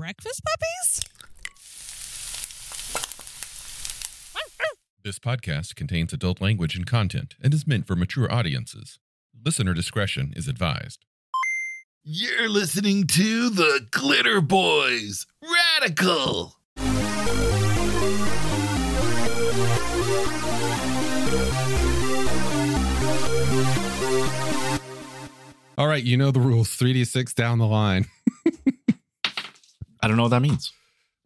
breakfast puppies? This podcast contains adult language and content and is meant for mature audiences. Listener discretion is advised. You're listening to the Glitterbois Radical. All right, you know the rules. 3d6 down the line. I don't know what that means.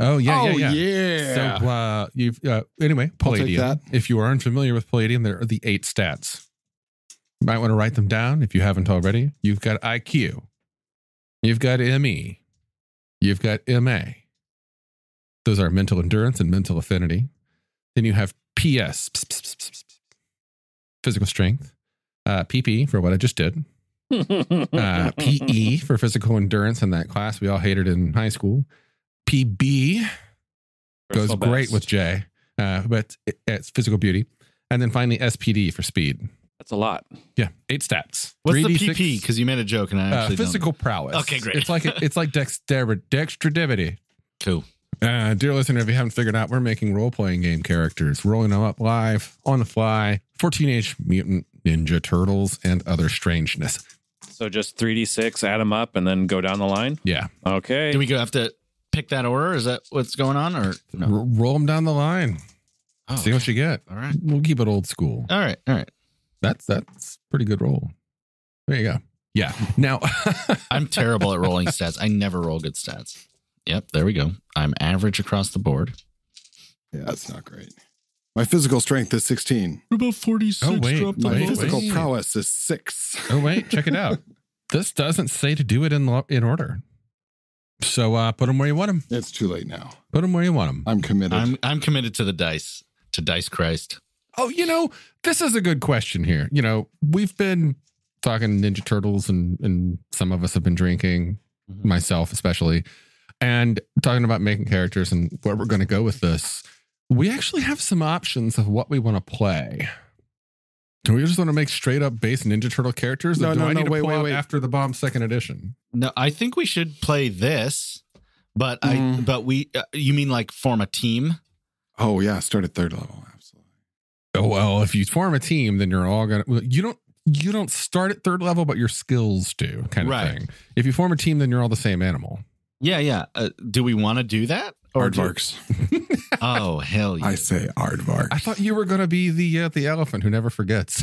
Oh, yeah, oh, yeah, yeah. yeah. So, uh, you've, uh, anyway, I'll take Palladium. that. If you are unfamiliar with Palladium, there are the eight stats. You might want to write them down if you haven't already. You've got IQ, you've got ME, you've got MA. Those are mental endurance and mental affinity. Then you have PS, physical strength, uh, PP for what I just did, uh, PE for physical endurance in that class we all hated in high school. PB goes Personal great with J, uh, but it, it's physical beauty. And then finally SPD for speed. That's a lot. Yeah, eight stats. What's 3D6, the PP? Because you made a joke and I uh, actually don't. physical prowess. Okay, great. It's like it's like dexterity. dextradivity. Cool. Uh, dear listener, if you haven't figured out, we're making role playing game characters, rolling them up live on the fly for Teenage Mutant Ninja Turtles and other strangeness. So just 3d6, add them up, and then go down the line. Yeah, Okay. Do we go have to pick that order? Is that what's going on? Or no? R- roll them down the line. Oh, See what you get. all right. We'll keep it old school. All right. All right. That's that's pretty good roll. There you go. Yeah. Now, I'm terrible at rolling stats. I never roll good stats. Yep. There we go. I'm average across the board. Yeah, that's not great. My physical strength is 16. What about 46? Oh, wait, Drop the My physical wait. prowess is six. oh wait, check it out. This doesn't say to do it in lo- in order. So uh, put them where you want them. It's too late now. Put them where you want them. I'm committed. I'm I'm committed to the dice. To dice Christ. Oh, you know, this is a good question here. You know, we've been talking Ninja Turtles, and and some of us have been drinking, Mhm. myself especially, and talking about making characters and where we're going to go with this. We actually have some options of what we want to play. Do we just want to make straight up base Ninja Turtle characters? No, no, no, need to wait, wait, wait. after the bomb second edition? No, I think we should play this. But I Mm. but we uh, you mean like form a team? oh, yeah. Start at third level. Absolutely. Oh well, if you form a team, then you're all gonna. You don't. You don't start at third level, but your skills do, kind of Right. thing. If you form a team, then you're all the same animal. Yeah, yeah. Uh, do we want to do that? Do- Aardvarks. Oh hell yeah! I say aardvarks. I thought you were going to be the uh, the elephant who never forgets.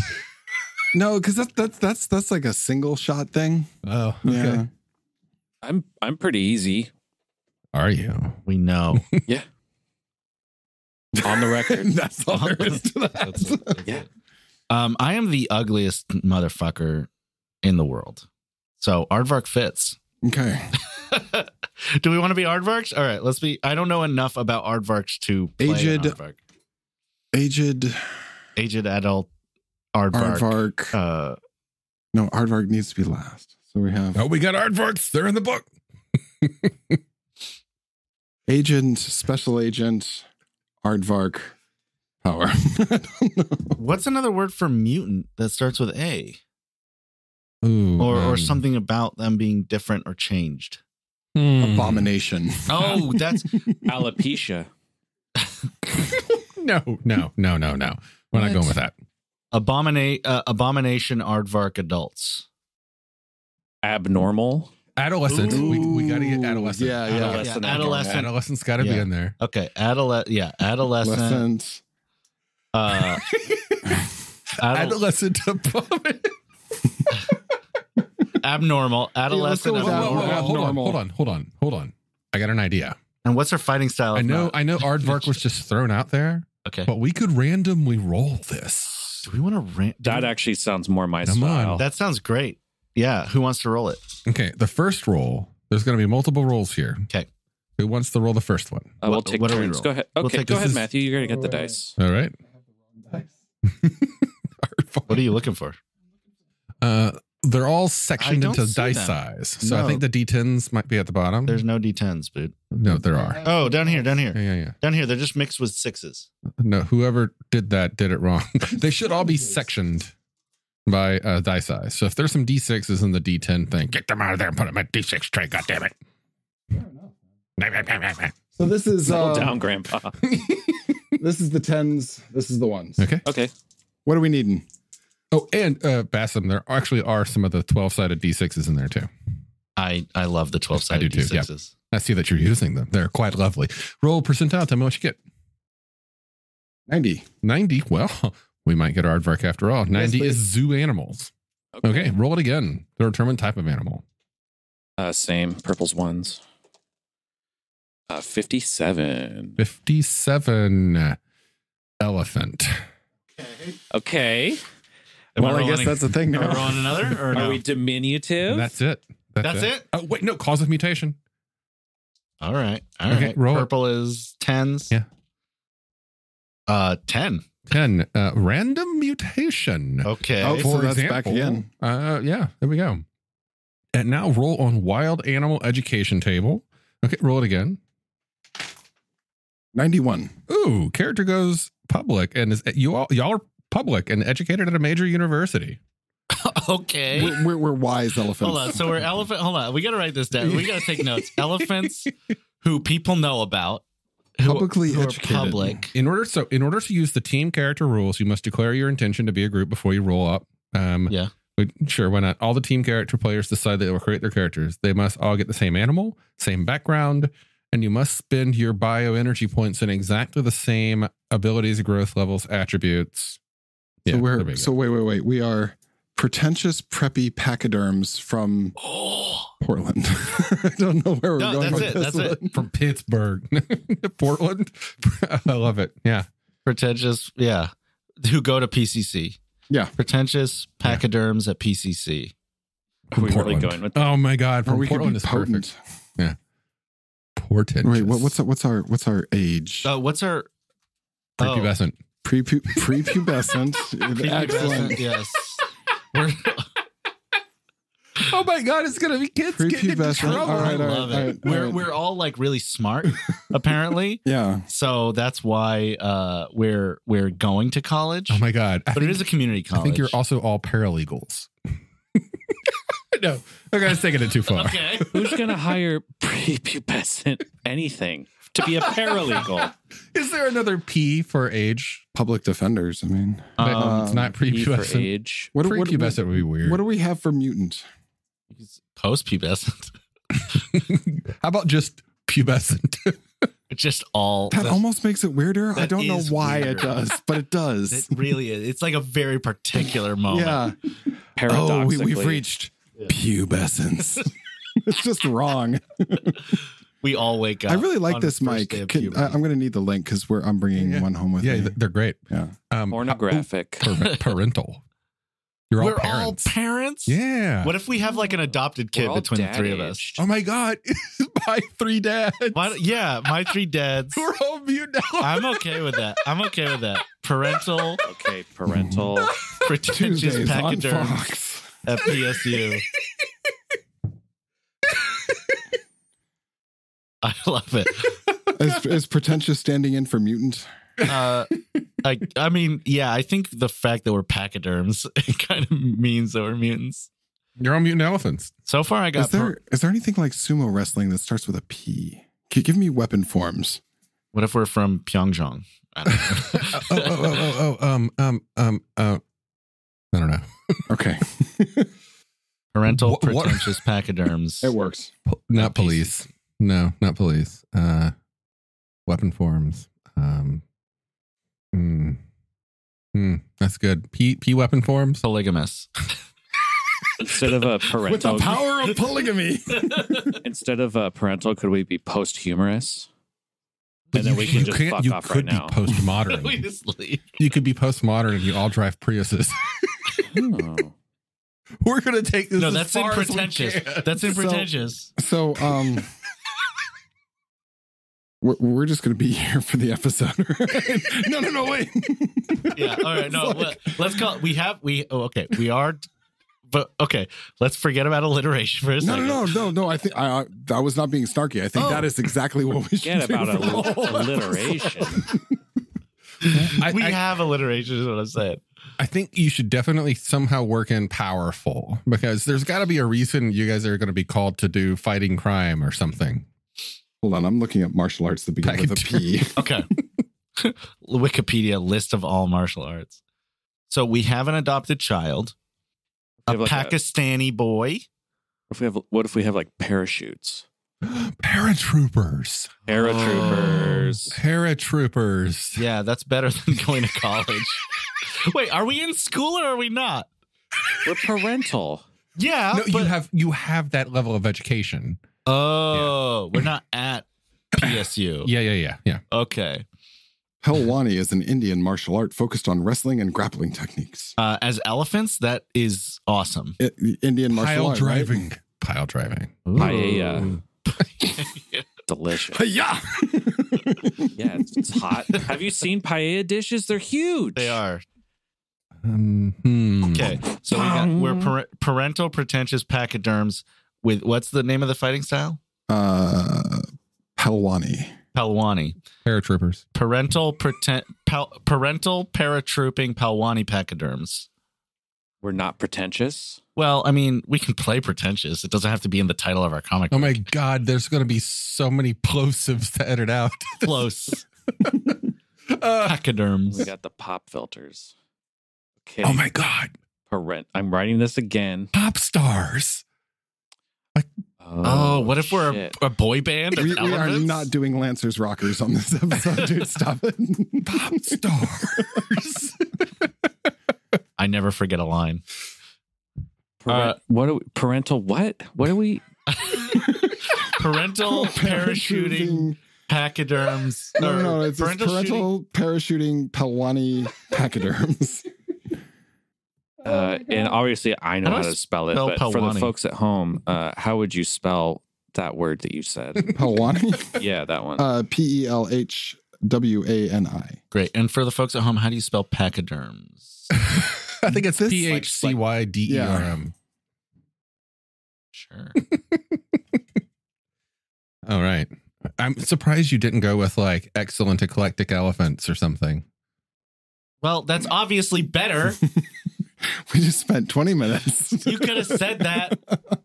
no, because that's, that's, that's, that's like a single shot thing. Oh, Yeah. I'm I'm pretty easy Are you? we know. Yeah. On the record. that's all there is to that. yeah. Um, I am the ugliest motherfucker in the world. So Aardvark fits. okay. Do we want to be Aardvarks? All right, let's be. I don't know enough about Aardvarks to play an Aged- Aardvark. Aged aged adult Aardvark. aardvark. Uh, no, aardvark needs to be last. So we have Oh, we got aardvarks. They're in the book. agent, special agent, aardvark, power. I don't know. what's another word for mutant that starts with A, Ooh, or or um, something about them being different or changed? Hmm. Abomination. Oh, that's Alopecia. No, no, no, no, no. We're not going with that. abominate uh, abomination Aardvark adults. Abnormal. Adolescent. We, we got to get Ooh, adolescent. Yeah, yeah. Adolescent. Yeah, adolescent. Adolescent's got to be in there. Okay, adole- yeah, adolescent. Adolescent. Uh, adol- Adolescent. abomin- abnormal, adolescent, with Whoa, whoa, whoa, Abnormal. abnormal. hold on, Abnormal. hold on, hold on, hold on. I got an idea. And what's her fighting style? I know, not- I know. Aardvark was just thrown out there, okay. but we could randomly roll this. Do we want to rant? That actually sounds more my Come on. style. that sounds great. Yeah. Who wants to roll it? Okay, the first roll. There's going to be multiple rolls here. Okay. Who wants to roll the first one? Uh, we'll What- take what turns. Go ahead. We'll Okay, take- go ahead, is- Matthew. You're gonna get the dice. All right. What are you looking for? Uh, they're all sectioned into see dice them. size. So I think the D10s might be at the bottom. There's no D10s, dude. no, there are. Oh, down here, down here, Yeah, yeah, yeah. down here. They're just mixed with sixes. No, whoever did that did it wrong. they should all be sectioned by uh, die size. So if there's some D6s in the D10 thing, get them out of there and put them in D6 tray. God damn it. So this is uh, down, Grandpa. this is the tens. This is the ones. Okay. Okay. What are we needing? Oh, and uh, Basem, there actually are some of the 12 sided D6s in there too. I I love the twelve I do sided too, yeah. d6s. I see that you're using them. They're quite lovely. Roll percentile. Tell me what you get. 90. 90. Well, we might get aardvark after all. 90 please. is zoo animals. Okay, roll it again. The determined type of animal. Uh, same. Purple's ones. Uh, 57. 57 elephant. Okay. Okay. Am well, I, guess that's the thing Am I now. rolling another or Are we diminutive? That's it. That's it? Oh, wait, no, cause of mutation. All right. All right. Okay, roll. Purple is tens. Yeah. Uh, ten. 10. Uh, random mutation. Okay. Oh, so that's back again. Uh, yeah, there we go. And now roll on wild animal education table. Okay, roll it again. 91. Ooh, character goes public and is you all y'all are public and educated at a major university. okay. We're, we're, we're wise elephants. Hold on. So we're elephant. Hold on. We got to write this down. We got to take notes. Elephants who people know about, who, Publicly who are educated. public. In order so in order to use the team character rules, you must declare your intention to be a group before you roll up. Um Yeah. but sure, why not? All the team character players decide they will create their characters. They must all get the same animal, same background, and you must spend your bio energy points in exactly the same abilities, growth levels, attributes. So we we're so wait, wait, wait. We are pretentious preppy pachyderms from Oh, Portland. I don't know where we're No, going that's with it, this that's it. from Pittsburgh, Portland. I love it. Yeah. pretentious. Yeah. Who go to PCC. Yeah. Pretentious pachyderms at PCC. Are we really going with Oh my God. Or From we Portland is potent. perfect. Portentous. Wait, what, what's our, what's our what's our age? Uh, what's our oh, prepubescent? Pre prepubescent. prepubescent? Excellent. Yes. We're, Oh my God, it's gonna be kids getting into Prepubescent. trouble. All I right, all right, love it. right, we're all right. we're all like really smart, apparently. Yeah. So that's why uh, we're we're going to college. Oh my God. I but think, it is a community college. I think you're also all paralegals. no, that guy's taking it too far. okay. Who's going to hire prepubescent anything to be a paralegal? Is there another P for age? Public defenders. I mean, Um, it's not E for age. what, what, what, would be weird. what do we have for mutant? Post pubescent. How about just pubescent? It's just all That almost makes it weirder. I don't know why weird. it does, but it does. It really is. It's like a very particular moment. yeah. Oh, Paradoxically, we, we've reached pubescence. it's just wrong. We all wake up. I really like this mic. Can- puberty. I, am going to need the link because we're I'm bringing Yeah. one home with yeah, me. th- they're great. Yeah. Um, pornographic. par- parental. You're all We're parents. all parents. yeah. What if we have like an adopted kid between the three of us? Oh my God. My three dads. Why, don't- yeah, my three dads. We're all mute now. I'm okay with that. I'm okay with that. Parental, Okay, parental. pretentious Tuesdays on pachyderms Fox. at PSU. I love it. Is, is pretentious standing in for mutant? Uh, I, I mean, yeah, I think the fact that we're pachyderms it kind of means that we're mutants. You're all mutant elephants. So far, I got Is there is there anything like sumo wrestling that starts with a P? G- Give me weapon forms. What if we're from Pyeongchang? I don't know. oh, oh, oh, oh, oh, um, um, um, uh, I don't know. Okay, Parental What- what- pretentious pachyderms. it works. Po- not Not PC. police. No, not police. Uh, weapon forms. Um, hmm, hmm, that's good. P P weapon forms. Polygamous. Instead of a With the parental, power of polygamy. instead of a parental, could we be posthumorous? And then we You can just can't- fuck you off could right now. be postmodern. we just leave. you could be postmodern and you all drive Priuses. Oh. We're gonna take this. No, as that's in far as pretentious. That's in So- So, um, we're, we're just going to be here for the episode. right? no, no, no, wait. Yeah. All right. No. Like- let, let's call. We have. We. Oh, okay. We are. But okay. Let's forget about alliteration for a no, second. no, no, no, no. I think I, I that was not being snarky. I think Oh. that is exactly what we should Forget do. about for the whole alli- alliteration. I, we I- have alliteration. Is what I'm saying. I think you should definitely somehow work in powerful because there's got to be a reason you guys are going to be called to do fighting crime or something. Hold on, I'm looking at martial arts that begin with a P. Okay. Wikipedia list of all martial arts. So we have an adopted child, a We have like a- Pakistani boy. If we have, what if we have like parachutes? Paratroopers. Paratroopers. Paratroopers. Yeah, that's better than going to college. Wait, are we in school or are we not? We're parental. Yeah, No, you have you have that level of education. Oh, we're not at PSU. Yeah, yeah, yeah, yeah. Okay. Pehlwani is an Indian martial art focused on wrestling and grappling techniques. Uh, as elephants, that is awesome. I- Indian martial Pile art, driving. Right? Pile driving. Paella. Delicious. Yeah. Yeah, it's, it's hot. Have you seen paella dishes? They're huge. they are. Um, hmm. Okay. So we got, we're par- parental pretentious pachyderms with what's the name of the fighting style? Uh, Pehlwani. Palwani. Paratroopers. Parental pretend pal- parental paratrooping Palwani pachyderms. We're not pretentious. Well, I mean, we can play pretentious. It doesn't have to be in the title of our comic. Oh my god, there's gonna be so many plosives to edit out. Close. Uh, Pachyderms. We got the pop filters. Okay. oh my god. Parent. I'm writing this again. Pop stars. Oh, what if we're a, a boy band We, we are not doing Lancers Rockers on this episode, dude. Stop it. Pop stars. I never forget a line. Parent- uh, what? Are we, parental? What? What are we? Parental parachuting pachyderms. No, no, no. It's it's parental shooting- parental parachuting Pehlwani pachyderms. Uh, and obviously, I know How how to spell it, spell but for the folks at home, uh, how would you spell that word that you said? Pehlwani? yeah, that one. Uh, P E L H W A N I. Great. And for the folks at home, how do you spell pachyderms? I think it's This, P H C Y D E R M. Sure. All right. I'm surprised you didn't go with like excellent eclectic elephants or something. Well, that's obviously better. We just spent 20 minutes. You could have said that.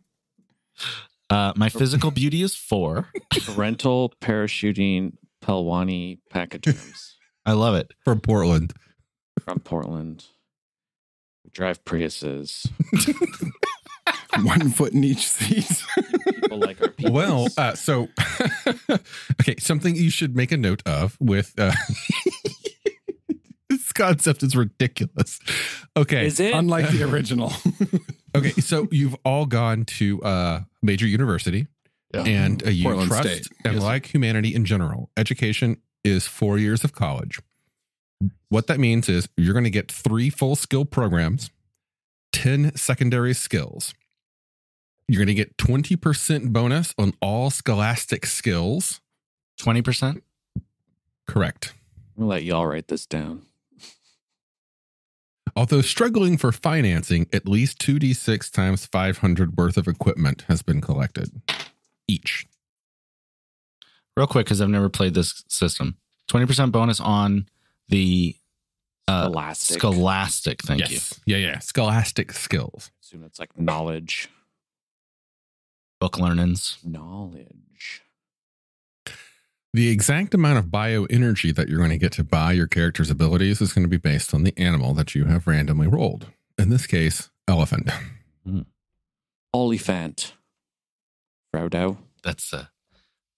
Uh, my physical beauty is four. Rental parachuting Pehlwani pachyderms I love it. From Portland. from Portland. We drive Priuses. One foot in each seat. People like our people. Well, uh, so okay, something you should make a note of with uh, this concept is ridiculous. Okay, is it? Unlike the original. okay, so you've all gone to uh, major university, Yeah. and uh, you Portland trust State. and Yes. like humanity in general. Education is four years of college. What that means is you're going to get three full skill programs, ten secondary skills. You're going to get twenty percent bonus on all scholastic skills. 20%? Correct. I'm gonna let y'all write this down. Although struggling for financing, at least 2d6 times 500 worth of equipment has been collected each. Real quick, because I've never played this system. 20% bonus on the uh, Elastic. scholastic. Thank you. Yeah, yeah. Scholastic skills. Assume it's like knowledge. Book learnings. Knowledge. The exact amount of bioenergy that you're going to get to buy your character's abilities is going to be based on the animal that you have randomly rolled. In this case, elephant. Oliphant. Frodo. That's uh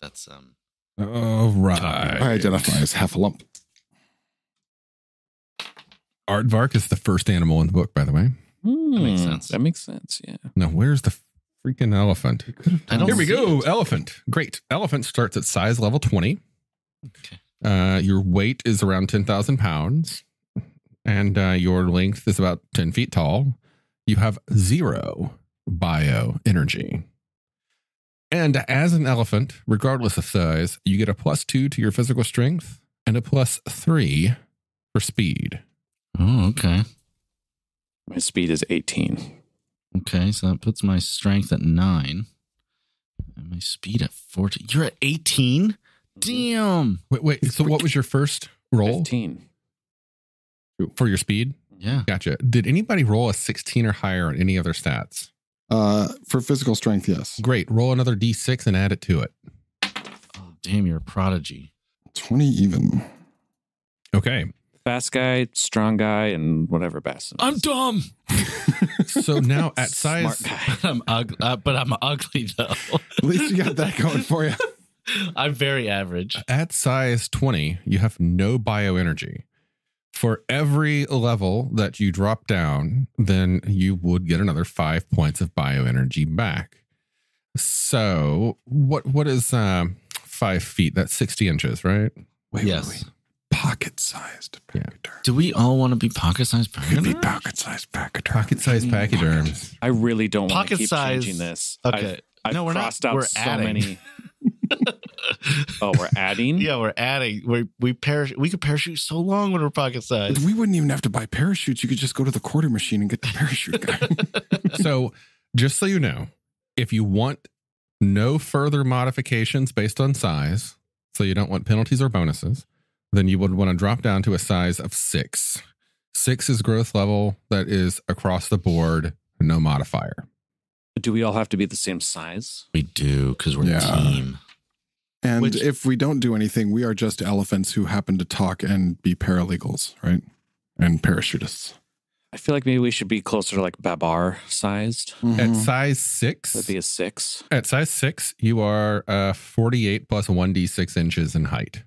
that's um All right. I identify as Heffalump. Aardvark is the first animal in the book, by the way. That makes sense. That makes sense. Yeah. Now, where's the freaking elephant? Here we go. it. Elephant. Great. Elephant starts at size level 20. Okay. Uh, your weight is around 10,000 pounds. And uh, your length is about 10 feet tall. You have zero bio energy. And as an elephant, regardless of size, you get a plus two to your physical strength and a plus three for speed. Oh, okay. My speed is 18. Okay, so that puts my strength at nine. And my speed at 14. You're at 18? Damn. Wait, wait. So, what was your first roll 15. for your speed? Yeah. Gotcha. Did anybody roll a 16 or higher on any other stats? Uh, for physical strength, yes. Great. Roll another d6 and add it to it. Oh, Damn, you're a prodigy. 20 even. Okay. Fast guy, strong guy, and whatever Basem. is. I'm dumb. So now at Smart size guy. I'm ugly, uh, but I'm ugly though. At least you got that going for you. I'm very average. at size 20, you have no bioenergy. For every level that you drop down, then you would get another five points of bioenergy back. So what what is um five feet? That's 60 inches, right? Wait, Yes. wait, wait. Pocket sized Yeah. pachyderm. Do we all want to be pocket sized Could be pocket sized pachyderm. Pocket sized pachyderms. I really don't want to Pocket keep size- changing this. Okay. I've, I've No, we're not. crossed out We're so adding. many. Oh, we're adding. Yeah, we're adding. We we parachute. We could parachute so long when we're pocket sized. We wouldn't even have to buy parachutes. You could just go to the quarter machine and get the parachute guy. so just so you know, if you want no further modifications based on size, so you don't want penalties or bonuses, then you would want to drop down to a size of six. Six is growth level that is across the board, no modifier. Do we all have to be the same size? We do because we're Yeah. a team. And Which- if we don't do anything, we are just elephants who happen to talk and be paralegals, right? And parachutists. I feel like maybe we should be closer to like Babar sized. At Mhm. size six, That'd be a six. at size six, you are uh, 48 plus 1d6 inches in height.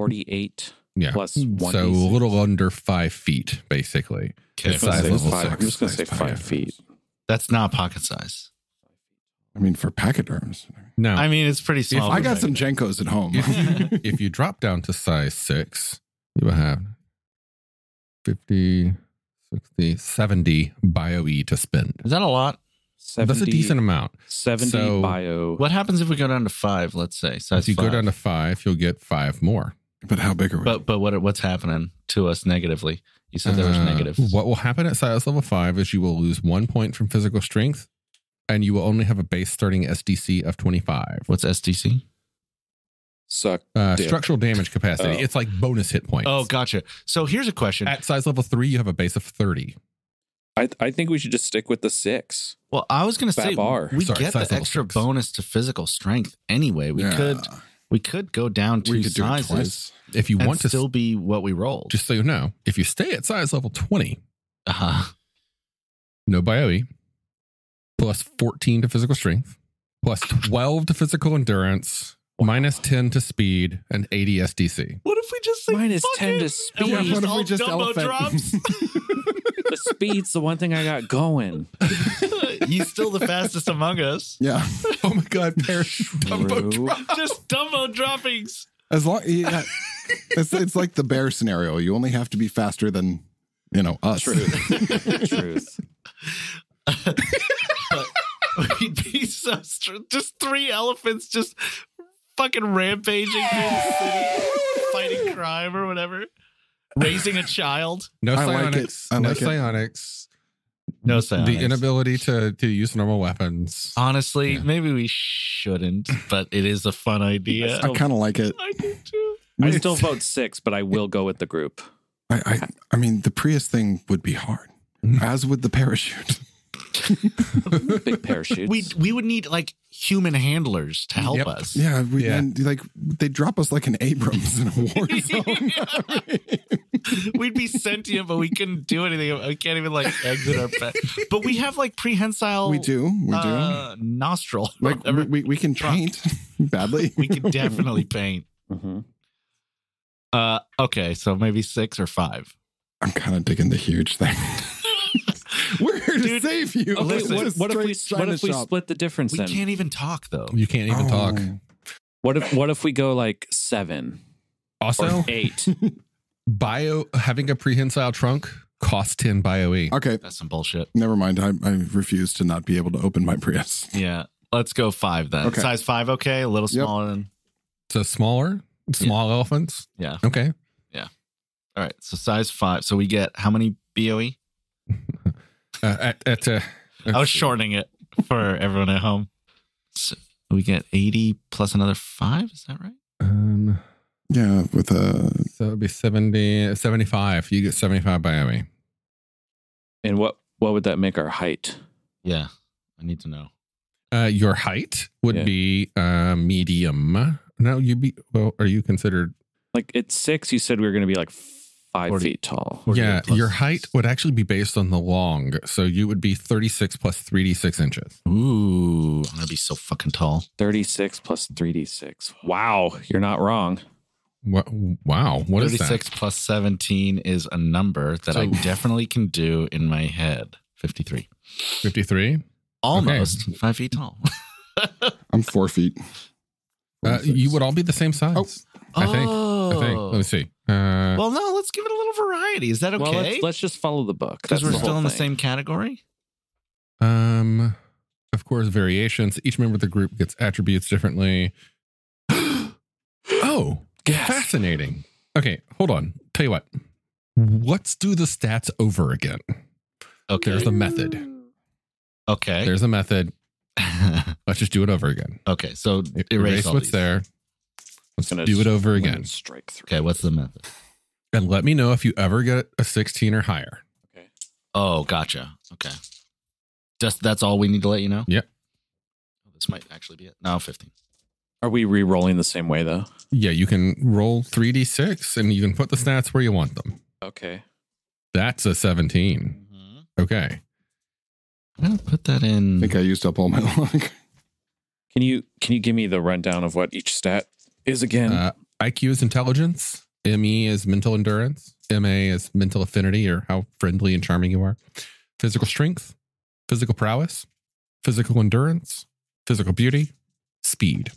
48 Yeah. plus one. so a little under five feet, basically. Okay, I'm size level five. six. I'm just gonna say five five. feet. that's not pocket size. I mean, for pachyderms. No. I mean, it's pretty small. I got some Jenkos at home. if you, if you drop down to size six, you will have 50, 60, 70 bio E to spend. Is that a lot? 70, That's a decent amount. 70 So- bio. What happens if we go down to five? Let's say size if you five. go down to five, you'll get five more. But how big are we? but but what what's happening to us negatively? You said there was Uh, negatives. What will happen at size level five is you will lose one point from physical strength, and you will only have a base starting SDC of 25. What's SDC? Suck. Uh, structural damage capacity. Oh. It's like bonus hit points. Oh, gotcha. So here's a question. At size level three, you have a base of 30. I, I think we should just stick with the six. Well, I was going to say Babar. we Sorry, get size the extra six. bonus to physical strength anyway. We Yeah. could we could go down two we could do it sizes twice. If you want to, still be what we rolled. just so you know, if you stay at size level 20, uh-huh. no BioE, plus 14 to physical strength, plus 12 to physical endurance, minus 10 to speed, and 80 SDC. What if we just say Minus fuck 10 to speed. And we're Yeah, just what if all we just Dumbo elephant? drops? The speed's the one thing I got going. He's still the fastest among us. yeah. Oh my God, parachute Dumbo drop. Just Dumbo droppings. As long, yeah, it's, it's like the bear scenario. You only have to be faster than, you know, us. Truth. Truth. We'd be so str- just three elephants just fucking rampaging through the city, fighting crime or whatever, raising a child. No I like it. psionics. I no like it. psionics. No The inability to, to use normal weapons. Honestly, Yeah. maybe we shouldn't, but it is a fun idea. I kind of like it. I do too. I still vote six, but I will go with the group. I, I, I mean, the Prius thing would be hard, as would the parachute. Big parachutes. We we would need like human handlers to help Yep. us. Yeah, we, Yeah. and like they drop us like an Abrams in a war zone. We'd be sentient, but we couldn't do anything. We can't even like exit our pet. But we have like prehensile. we do, we do. uh, nostril. like we, we, we can Trunk. paint badly. we can definitely paint. Mhm. Uh, okay, so maybe six or five. I'm kind of digging the huge thing. We're here to Dude, save you. okay, This is what, if- what if we what if we shop. split the difference We then? can't even talk though. You can't even oh. talk. Oh. What if what if we go like seven Also, or eight? bio having a prehensile trunk costs 10 BioE. Okay, That's some bullshit. never mind. I, I refuse to not be able to open my Prius. Yeah, let's go five then. Okay. Size five, okay. A little Yep. smaller than. So smaller, small elephants. Yeah. Okay. Yeah. All right, so size five. So we get how many Boe? Uh, at, at, uh, I was shortening it for everyone at home. So we get eighty plus another five. Is that right? Um, Yeah, with a so it'd be 70, 75. You get 75 BioE. and what what would that make our height? Yeah, I need to know. Uh, your height would Yeah. be uh, medium. No, you'd be. Well, are you considered? Like at six, you said we were going to be like five 40. feet tall. yeah, your height would actually be based on the long. So you would be 36 plus 3d6 inches. Ooh, I'm gonna be so fucking tall. 36 plus 3d6. Wow, you're not wrong. What, wow. What is that? 36 plus 17 is a number that I definitely can do in my head. 53. 53? Almost five feet tall. I'm four feet. Uh, you would all be the same size. Oh. I think. I think. Let me see. Uh, Well, no, let's give it a little variety. Is that Well, okay? let's, let's just follow the book. Because we're still in the same category. Um, of course, variations. Each member of the group gets attributes differently. oh, fascinating. Okay, hold on. Tell you what. Let's do the stats over again. Okay. There's a method. okay. There's a method. Let's just do it over again. okay. So erase, all what's these. there. Let's do it over again. Strike through. Okay. What's the method? And let me know if you ever get a 16 or higher. Okay. Oh, gotcha. Okay. Just that's all we need to let you know. Yep. This might actually be it. No, 15. Are we re-rolling the same way though? Yeah, you can roll 3d6 and you can put the stats where you want them. Okay. That's a 17. Mm-hmm. Okay. I'm gonna put that in. I think I used up all my luck. Can you can you give me the rundown of what each stat is again? Uh, IQ is intelligence. ME is mental endurance. MA is mental affinity or how friendly and charming you are. Physical strength, physical prowess, physical endurance, physical beauty, speed.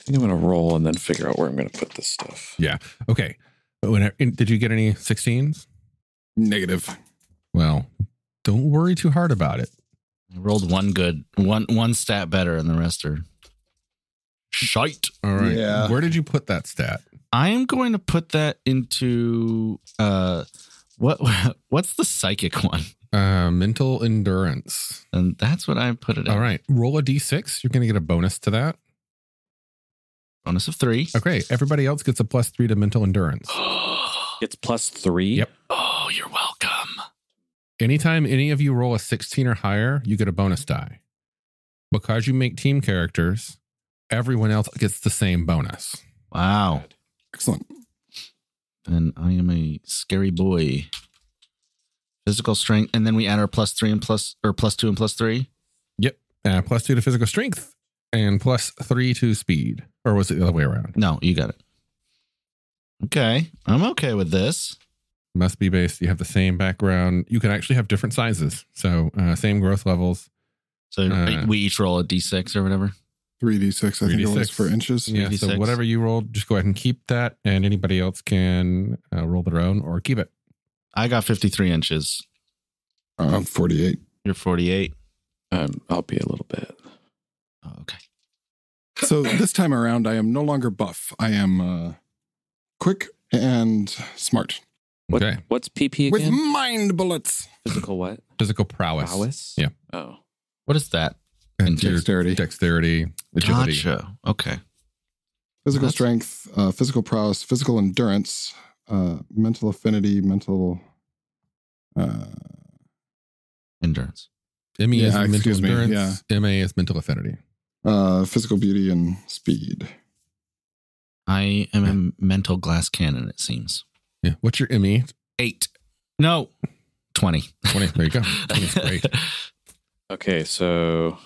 I think I'm going to roll and then figure out where I'm going to put this stuff. Yeah. Okay. But when, did you get any 16s? Negative. Well, don't worry too hard about it. I rolled one good, one one stat better, and the rest are shite. All right. Yeah. Where did you put that stat? I am going to put that into uh, what what's the psychic one? Uh, mental endurance. And that's what I put it in. All right. Roll a d6. You're going to get a bonus to that. Bonus of three. Okay. Everybody else gets a plus three to mental endurance. It's plus three. Yep. Oh, you're welcome. Anytime any of you roll a 16 or higher, you get a bonus die. Because you make team characters, everyone else gets the same bonus. Wow. Excellent. And I am a scary boy. Physical strength, and then we add our plus three and plus or plus two and plus three. Yep. Uh, plus two to physical strength and plus three to speed. Or was it the other way around? No, you got it. Okay, I'm okay with this. Must be based. You have the same background. You can actually have different sizes. So, uh, same growth levels. So Uh, we each roll a d6 or whatever. 3d6, I think it was for inches. Yeah. So, 3d6. whatever you rolled, just go ahead and keep that. And anybody else can uh, roll their own or keep it. I got 53 inches. Uh, 48. You're 48. Um, I'll be a little bit. Oh, okay. So this time around, I am no longer buff. I am uh, quick and smart What, Okay. What's PP with mind bullets. Physical what? Physical prowess. Prowess? Yeah. Oh. What is that? And your Dexterity. dexterity, agility. Gotcha. Okay. Physical That's- strength, uh, physical prowess, physical endurance, uh, mental affinity, mental. Uh, Endurance. ME is mental excuse me, endurance. MA is mental affinity. uh, physical beauty and speed. I am a mental glass cannon, it seems. Yeah. What's your ME? Eight. No. 20. 20. There you go. 20 great. Okay, so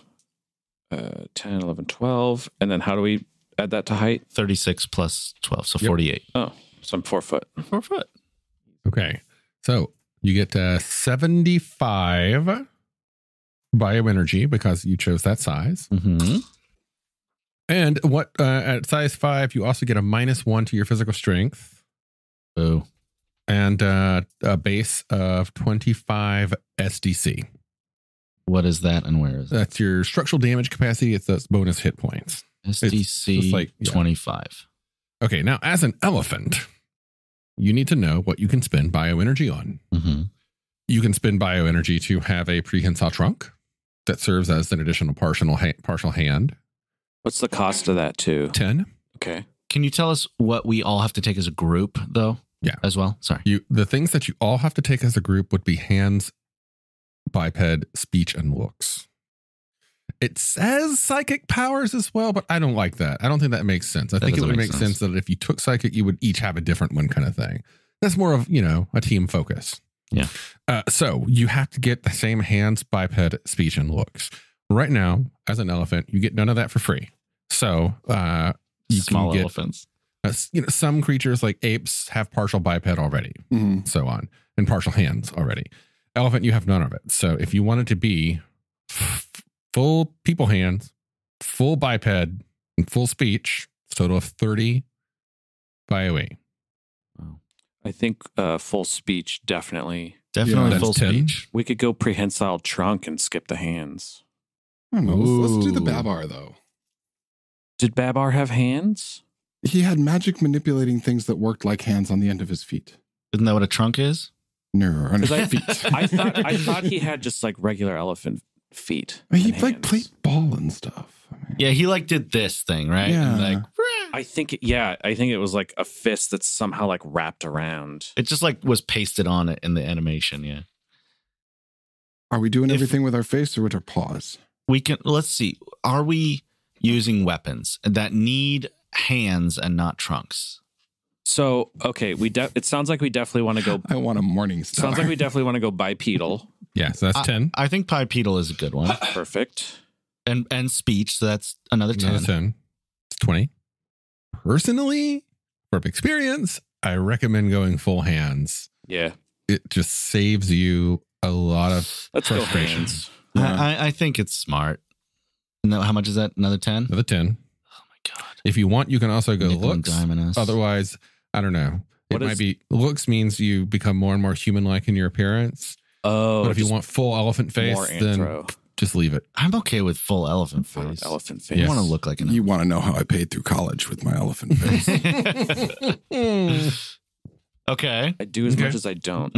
uh, 10, 11, 12. And then how do we add that to height? 36 plus 12, so Yep. 48. Oh, so I'm four foot. Four foot. Okay. So you get uh, 75 bioenergy because you chose that size. Mm-hmm. And what uh, at size five, you also get a minus one to your physical strength Oh. and uh, a base of 25 SDC. What is that and where is it? That's your structural damage capacity. It's those bonus hit points. SDC it's like- yeah. 25. Okay. Now, as an elephant, you need to know what you can spend bioenergy on. Mm-hmm. You can spend bioenergy to have a prehensile trunk that serves as an additional partial, ha- partial hand. What's the cost of that too? 10. Okay. Can you tell us what we all have to take as a group, though? Yeah. As well? Sorry. You the things that you all have to take as a group would be hands, biped, speech, and looks. It says psychic powers as well, but I don't like that. I don't think that makes sense. I That think it would make make sense. sense. that if you took psychic, you would each have a different one kind of thing. That's more of, you know, a team focus. Yeah. Uh, so you have to get the same hands, biped, speech, and looks. Right now, as an elephant, you get none of that for free. So uh, you Small can get, elephants. uh, you know, some creatures like apes have partial biped already Mhm. so on, and partial hands already. Elephant, you have none of it. So if you wanted to be f- full people hands, full biped, and full speech, total of 30 BioE. I think uh, full speech definitely. Definitely that's full 10. speech. We could go prehensile trunk and skip the hands. I. Let's, let's do the Babar though. Did Babar have hands? He had magic manipulating things that worked like hands on the end of his feet. Isn't that what a trunk is? No, on his 'Cause I- feet. I thought I thought he had just like regular elephant feet. he like hands. played ball and stuff. I mean, Yeah, he like did this thing, right? And, Like I think it, yeah, I think it was like a fist that's somehow like wrapped around. it just like was pasted on it in the animation. Yeah. Are we doing If- everything with our face or with our paws? We can let's see. Are we using weapons that need hands and not trunks? So okay, we de- it sounds like we definitely want to go. I want a morning star. sounds like we definitely want to go bipedal. Yeah, so that's I- 10. I think bipedal is a good one. Perfect. And and speech, so that's another 10. Another 10. It's 20. Personally, from experience, I recommend going full hands. Yeah, It just saves you a lot of let's go hands. Yeah. I, I, I think it's smart. No, how much is that? Another 10? another 10. Oh my god. If you want, you can also go Nickel looks. diamond. Otherwise, I don't know. It What might be looks means you become more and more human like in your appearance. Oh, but if you want full elephant face, then just leave it. I'm okay with full elephant face. elephant face. I face. want to look like an You want to know how I paid through college with my elephant face? okay. I do as Okay. much as I don't.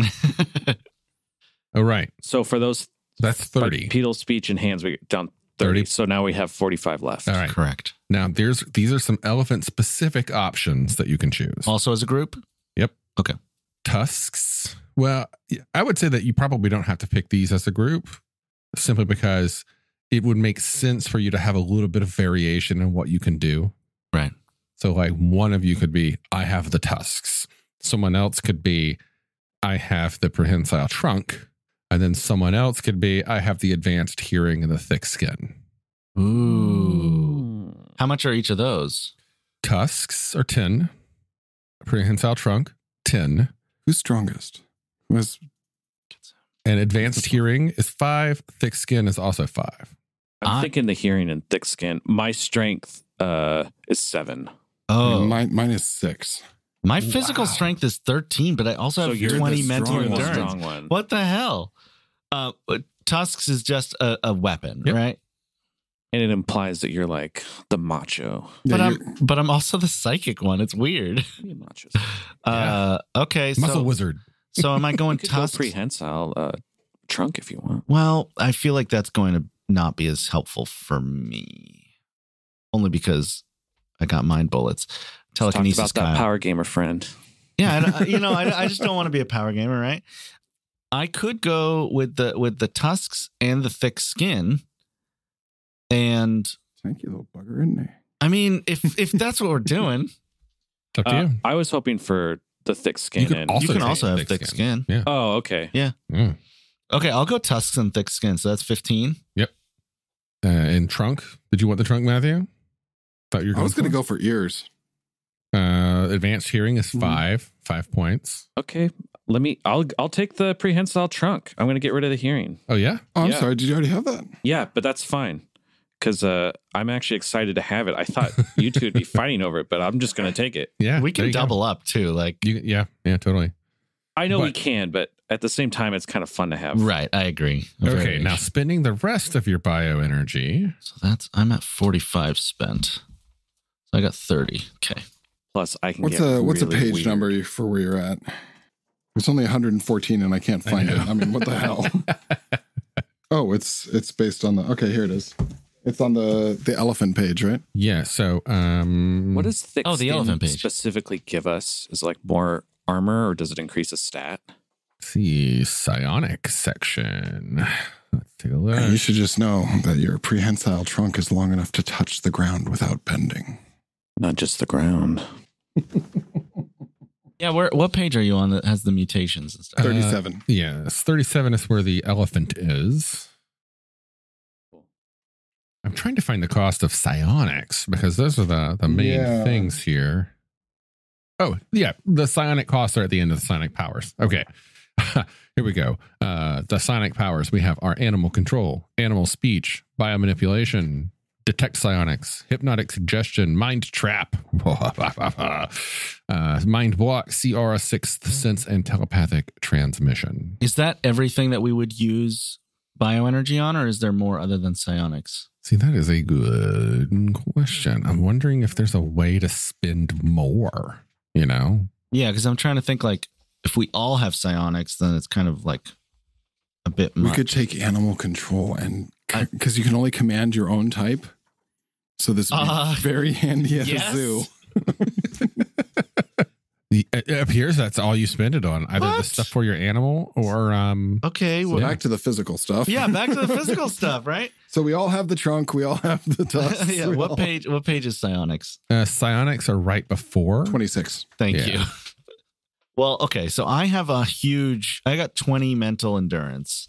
All right. So for those That's 30. bipedal speech and hands, we get down 30. 30. So now we have 45 left. All right. Correct. Now there's these are some elephant specific options that you can choose. Also as a group? Yep. Okay. Tusks. Well, I would say that you probably don't have to pick these as a group simply because it would make sense for you to have a little bit of variation in what you can do. Right. So, like, one of you could be, I have the tusks. Someone else could be, I have the prehensile trunk. And then someone else could be, I have the advanced hearing and the thick skin. Ooh. How much are each of those? Tusks are 10, prehensile trunk, 10, Who's strongest? Who has and advanced hearing is 5, thick skin is also 5. I'm I- thinking the hearing and thick skin. My strength uh, is seven. Oh, my, mine? Mine is six. Physical Wow. strength is 13, but I also So have 20 mental strong You're the one. endurance. What the hell? Uh, tusks is just a, a weapon, Yep. right? And it implies that you're like the macho. Yeah, but you're- I'm but I'm also the psychic one. It's weird. You machos. Uh, okay, Muscle so wizard. so am I going You could go tusks? prehensile uh, trunk if you want. Well, I feel like that's going to not be as helpful for me, only because I got mind bullets. Talked Telekinesis. about that power gamer friend. Yeah, I you know, I, I just don't want to be a power gamer, right? I could go with the with the tusks and the thick skin, and Thank you, little bugger, isn't he? I mean, if if that's what we're doing, It's to Uh, you. I was hoping for the thick skin. You could also you can also have thick thick skin. skin. oh, okay. Mm. Okay, I'll go tusks and thick skin. So that's fifteen. Uh, and trunk. Did you want the trunk, Matthew? Thought you were I was going to go for ears. It? Uh, advanced hearing is Mhm. five, five points. Okay. Let me. I'll. I'll take the prehensile trunk. I'm going to get rid of the hearing. Oh yeah, Oh, I'm Yeah. sorry. Did you already have that? Yeah, but that's fine because uh, I'm actually excited to have it. I thought you two would be fighting over it, but I'm just going to take it. yeah. we can you go. double up too. Like, You, yeah, yeah, totally. I know we can, but at the same time, it's kind of fun to have. right? I agree. Okay, Very- now spending the rest of your bio energy. so that's I'm at forty five spent. So I got thirty. Okay. Plus, I can What's get a what's a page weird. number for where you're at? It's only 114 and I can't I find it. I mean, what the hell? oh, it's it's based on the Okay, here it is. It's on the the elephant page, right? Yeah. So, um, What does thick Oh, the skin elephant page. specifically give us? Is it like more armor, or does it increase a stat? see psionic section. Let's take a look. And you should just know that your prehensile trunk is long enough to touch the ground without bending. Not just the ground. Yeah, where what page are you on that has the mutations and stuff? Uh, 37. Yes, 37 is where the elephant is. I'm trying to find the cost of psionics because those are the, the main Yeah. things here. Oh, yeah. The psionic costs are at the end of the psionic powers. Okay. Here we go. Uh, the psionic powers we have are animal control, animal speech, biomanipulation, detect psionics, hypnotic suggestion, mind trap, uh, mind block, CR sixth sense, and telepathic transmission. Is that everything that we would use bioenergy on, or is there more other than psionics? See, that is a good question. I'm wondering if there's a way to spend more, you know? Yeah, because I'm trying to think like if we all have psionics, then it's kind of like a bit We could take animal control and I- because you can only command your own type. So this would be Uh, very handy at yes. a zoo. It it appears that's all you spend it on, either the stuff for your animal or um. okay, So well, back to the physical stuff. yeah, back to the physical stuff, right? So we all have the trunk. We all have the dust. yeah. we What all- page? What page is psionics? Uh, psionics are right before. 26. Thank Yeah. you. well, okay, so I have a huge. I got 20 mental endurance.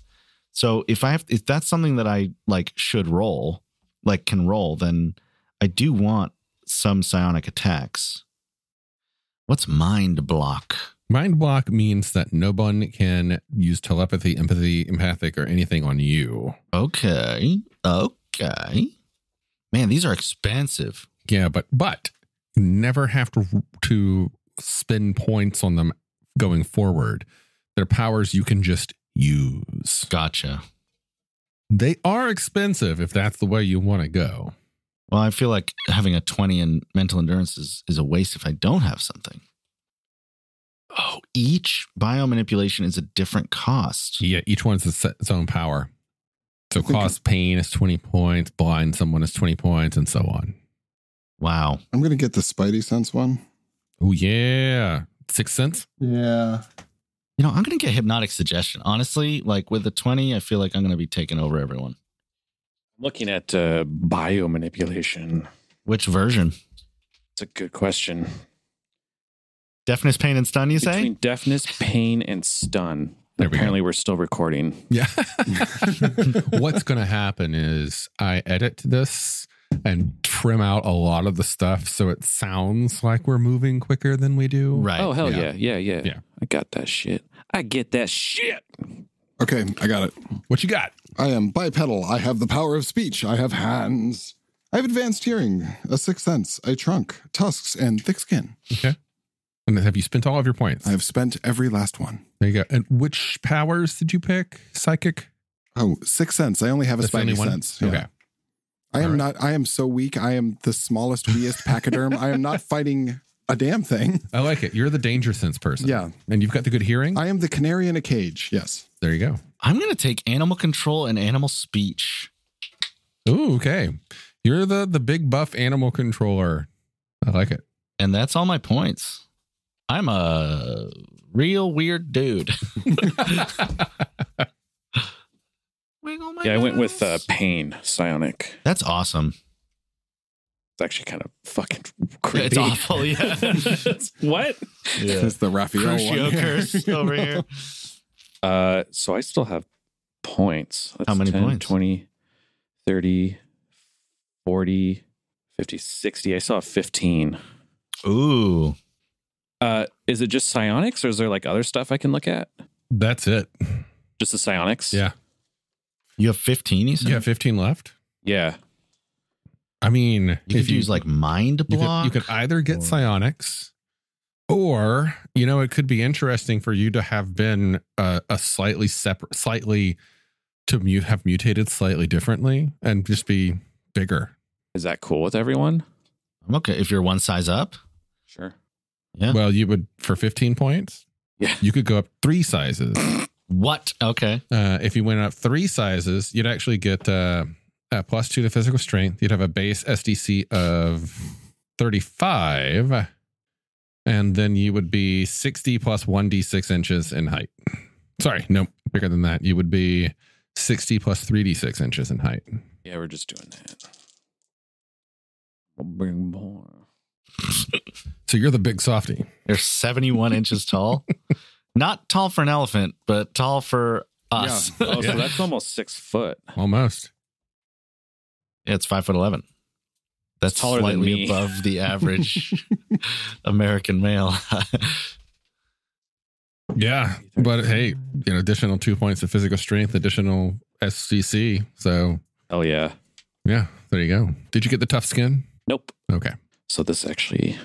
So if I have, if that's something that I like should roll, like can roll, then I do want some psionic attacks. What's mind block? Mind block means that no one can use telepathy, empathy, empathic, or anything on you. Okay, okay. Man, these are expensive. Yeah, but but you never have to to spend points on them going forward. They're powers you can just use. Gotcha. They are expensive if that's the way you want to go. Well, I feel like having a 20 in mental endurance is, is a waste if I don't have something. Oh, each biomanipulation is a different cost. Yeah, each one's its its own power. So I think- cost pain is 20 points, blind someone is 20 points, and so on. Wow. I'm going to get the Spidey Sense one. Oh yeah. Six cents? Yeah. You know, I'm going to get hypnotic suggestion. Honestly, like with the 20, I feel like I'm going to be taking over everyone. Looking at uh, biomanipulation. Which version? It's a good question. Deafness, pain, and stun, you say? Between deafness, pain, and stun. There we. Apparently, we're still recording. Yeah. What's going to happen is I edit this and trim out a lot of the stuff so it sounds like we're moving quicker than we do. Right. oh hell Yeah. yeah. yeah, yeah, Yeah. I got that shit. I get that shit. Okay, I got it. What you got? I am bipedal. I have the power of speech. I have hands. I have advanced hearing, a sixth sense, a trunk, tusks, and thick skin. Okay. And have you spent all of your points? I have spent every last one. there you go. And which powers did you pick? Psychic? Oh, sixth sense. I only have a That's spidey sense. Yeah. Okay. I am All right. not. I am so weak. I am the smallest, weakest pachyderm. I am not fighting a damn thing. I like it. You're the danger sense person. Yeah. And you've got the good hearing. I am the canary in a cage. Yes. there you go. I'm going to take animal control and animal speech. Ooh, okay. You're the the big buff animal controller. I like it. And that's all my points. I'm a real weird dude. Wiggle my Yeah, I went with uh, pain psionic. That's awesome. It's actually kind of fucking creepy. It's awful, yeah. what? Yeah. It's the Raphael Crucio one. curse over here. Uh, so I still have points. That's How many 10, points? 20, 30, 40, 50, 60. I saw 15. Ooh. Uh, is it just psionics or is there like other stuff I can look at? That's it. Just the psionics? Yeah. You have 15, you said? You have 15 left. Yeah. I mean, You if could use like mind you could, block. you could either get or- psionics or, you know, it could be interesting for you to have been a, a slightly separate, slightly to mute, have mutated slightly differently and just be bigger. Is that cool with everyone? I'm okay. If you're one size up, Sure. Yeah. Well, you would, for 15 points, Yeah. you could go up three sizes. what? Okay. Uh, if you went up three sizes, you'd actually get uh, a plus two to physical strength. You'd have a base SDC of 35. And then you would be 60 plus 1d6 inches in height. Sorry, nope. Bigger than that. You would be 60 plus 3d6 inches in height. Yeah, we're just doing that. We'll bring more. So you're the big softy. You're 71 inches tall. Not tall for an elephant, but tall for us. Yeah. Oh, Yeah. so that's almost six foot. Almost. Yeah, it's five foot eleven. That's taller than slightly me. above the average American male. Yeah. But hey, you know, additional two points of physical strength, additional SDC. So Oh yeah. yeah, there you go. Did you get the tough skin? Nope. Okay. So this actually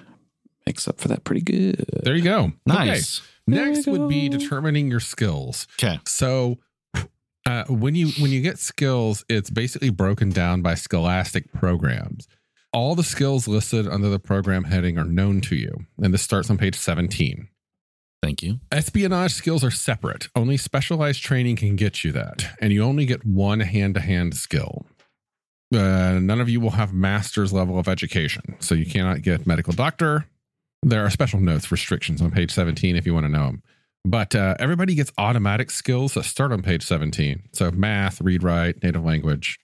makes up for that pretty good. There you go. nice. Okay. Next would be determining your skills. Okay. So uh, when you when you get skills, it's basically broken down by scholastic programs. All the skills listed under the program heading are known to you, and this starts on page 17. Thank you. Espionage skills are separate. Only specialized training can get you that, and you only get one hand-to-hand skill. Uh, none of you will have master's level of education, so you cannot get medical doctor. There are special notes restrictions on page 17 if you want to know them. But uh, everybody gets automatic skills that start on page 17. So math, read, write, native language.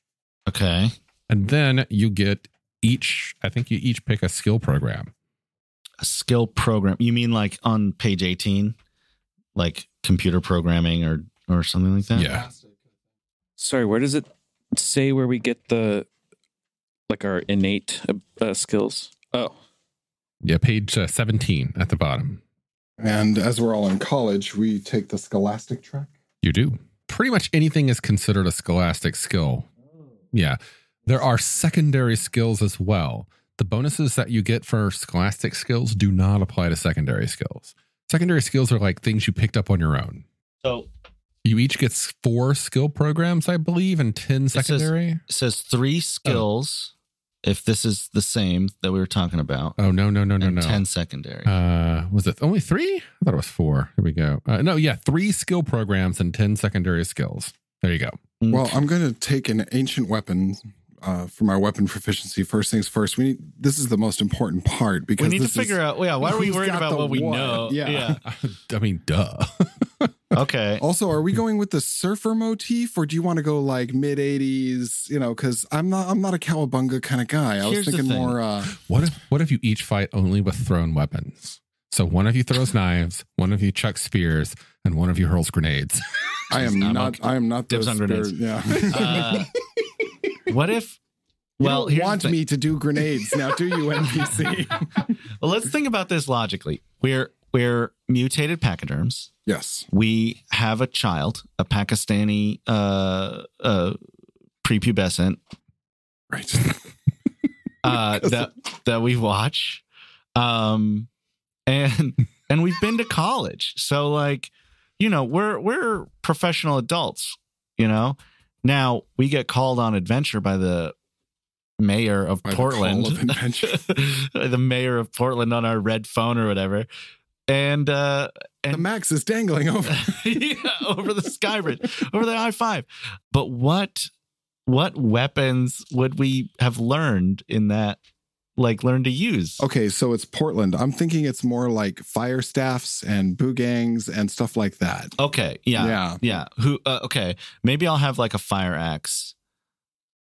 Okay. And then you get each, I think you each pick a skill program. A skill program. You mean like on page 18? Like computer programming or or something like that? Yeah. Sorry, where does it say where we get the like our innate uh, uh, skills? Oh, Yeah, page uh, 17 at the bottom. And as we're all in college, we take the scholastic track. You do. Pretty much anything is considered a scholastic skill. Yeah. There are secondary skills as well. The bonuses that you get for scholastic skills do not apply to secondary skills. Secondary skills are like things you picked up on your own. So You each get four skill programs, I believe, and 10 secondary. it says three skills if this is the same that we were talking about. Oh, no, no, no, no, and no. 10 secondary. Uh, was it only three? I thought it was four. Here we go. Uh, no, yeah, three skill programs and 10 secondary skills. There you go. Well, I'm going to take an ancient weapon uh, for my weapon proficiency. First things first. We need, this is the most important part because we need to this is- figure out, yeah, why are we who's worried about what we what? know? Yeah. I mean, duh. Okay. Also, are we going with the surfer motif, or do you want to go like mid '80s? You know, because I'm not I'm not a cowabunga kind of guy. I Here's was thinking more. Uh, What if what if you each fight only with thrown weapons? So one of you throws knives, one of you chucks spears, and one of you hurls grenades. I am I'm not. okay. I am not. Dibs those on grenades. Yeah. Uh, what if, you well, don't want me to do grenades now, do you, NPC? well, let's think about this logically. We're, we're mutated pachyderms. yes. We have a child, a Pakistani, uh, uh, prepubescent, Right. uh, that, that we watch. Um, and, and we've been to college. So like, you know, we're, we're professional adults, you know, now we get called on adventure by the mayor of By the Portland, of adventure. the mayor of Portland on our red phone or whatever. And, uh, and the max is dangling over. yeah, over the sky bridge, over the I five. But what what weapons would we have learned in that? Like learn to use? Okay, so it's Portland. I'm thinking it's more like fire staffs and boogangs and stuff like that. Okay, yeah, Yeah. yeah. Who? Uh, okay, maybe I'll have like a fire axe.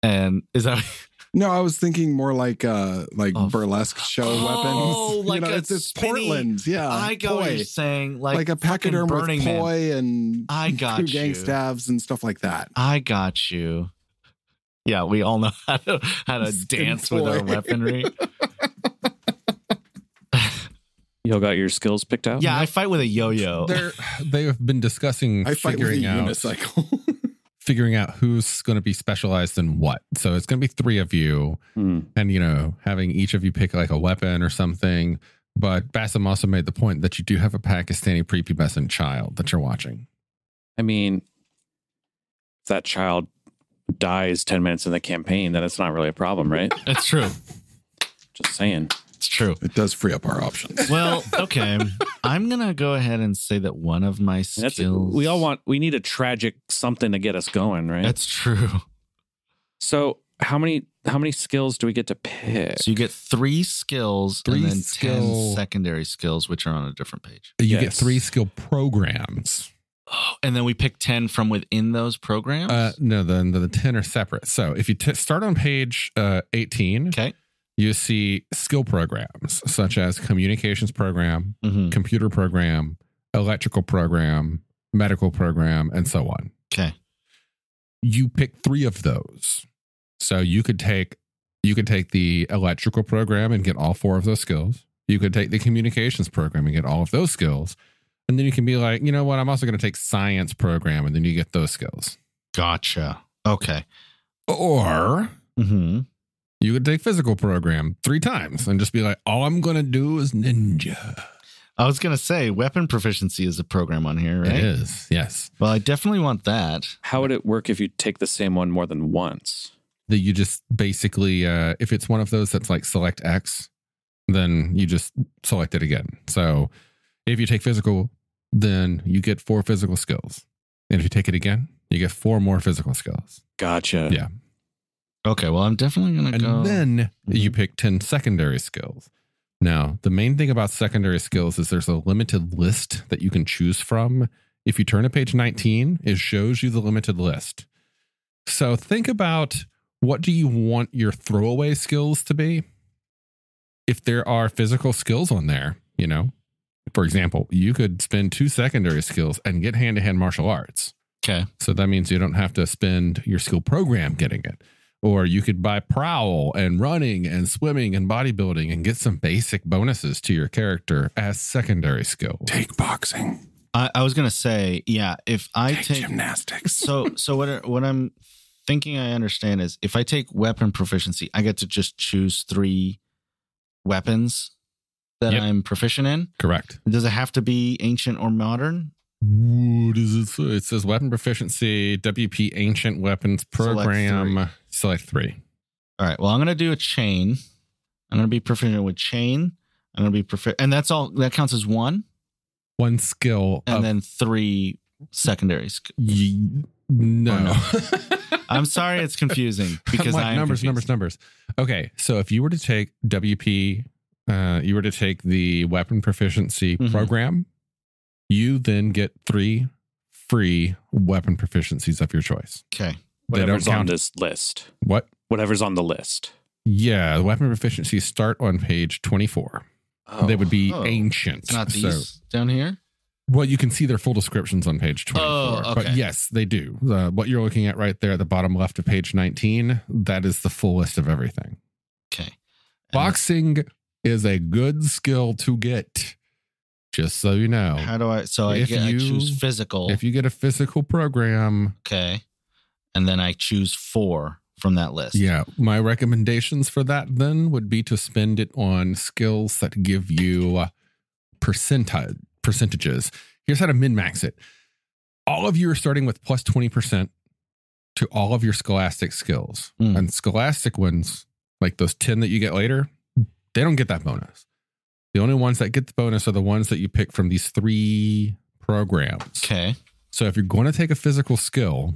And is that No, I was thinking more like uh like Oh. burlesque show Oh, weapons. like you know, a it's, it's spinny- Portland. Yeah. I go? what poi. You're saying like like, a fucking pachyderm with Burning Man. poi and I got two gang you. staffs and stuff like that. I got you. Yeah, we all know how to how to Spin dance with our weaponry. y'all got your skills picked out? Yeah, I fight with a yo-yo. They're they have been discussing I fight with a figuring out unicycle. Figuring out who's going to be specialized in what. So it's going to be three of you, Hmm. and you know, having each of you pick like a weapon or something. But Basem also made the point that you do have a Pakistani prepubescent child that you're watching. I mean, if that child dies 10 minutes in the campaign, then it's not really a problem, right? It's true. Just saying. It's true. it does free up our options. Well, okay. I'm gonna go ahead and say that one of my And skills. That's, we all want, we need a tragic something to get us going, right? That's true. so how many, how many skills do we get to pick? So you get three skills Three and then skill- ten secondary skills, which are on a different page. You get three skill programs. Oh, and then we pick 10 from within those programs? Uh, no, the, the, the 10 are separate. So if you t- start on page uh, 18, okay. You see skill programs such as communications program, hmm computer program, electrical program, medical program, and so on. Okay. You pick three of those. So you could take you could take the electrical program and get all four of those skills. You could take the communications program and get all of those skills. And then you can be like, you know what, I'm also going to take science program and then you get those skills. Gotcha. Okay. Or hmm you could take physical program three times and just be like, all I'm going to do is ninja. I was going to say weapon proficiency is a program on here, right? It is. Yes. Well, I definitely want that. How would it work if you take the same one more than once? that you just basically uh if it's one of those that's like select x then you just select it again so if you take physical then you get four physical skills and if you take it again you get four more physical skills Gotcha. Yeah. Okay. Well, I'm definitely going to go. and then you Mhm. pick 10 secondary skills now the main thing about secondary skills is there's a limited list that you can choose from if you turn to page 19 it shows you the limited list so think about what do you want your throwaway skills to be if there are physical skills on there you know for example you could spend two secondary skills and get hand-to-hand martial arts okay. so that means you don't have to spend your skill program getting it. Or you could buy prowl and running and swimming and bodybuilding and get some basic bonuses to your character as secondary skills. Take boxing. I, I was going to say, yeah, if I Take, take. gymnastics. so, so what, I- what I'm thinking I understand is if I take weapon proficiency, I get to just choose three weapons that Yep. I'm proficient in. Correct. Does it have to be ancient or modern? What is it? say? It says weapon proficiency, WP ancient weapons Select program. Select three. All right. Well, I'm going to do a chain. I'm going to be proficient with chain. I'm going to be proficient. And that's all that counts as one. One skill And of then three secondary. sk- Ye- no. I'm sorry it's confusing because I'm like, I numbers, confused. numbers, numbers. Okay, so if you were to take WP, uh, you were to take the weapon proficiency Mhm. program, you then get three free weapon proficiencies of your choice. Okay. They don't Whatever's on this list. What? Whatever's on the list. Yeah, the weapon proficiencies start on page 24. They would be Oh. ancient. It's not So, these down here. well, you can see their full descriptions on page 24. Oh, But yes, they do. Uh, what you're looking at right there at the bottom left of page 19, that is the full list of everything. Okay. And Boxing is a good skill to get. Just so you know, How do I? So I, If get, I you- choose physical. if you get a physical program, okay. And then I choose four from that list. yeah, my recommendations for that then would be to spend it on skills that give you uh, percentage percentages. Here's how to min max it. All of you are starting with plus 20% to all of your scholastic skills. Mm. And scholastic ones, like those 10 that you get later, they don't get that bonus. The only ones that get the bonus are the ones that you pick from these three programs. Okay. So if you're going to take a physical skill,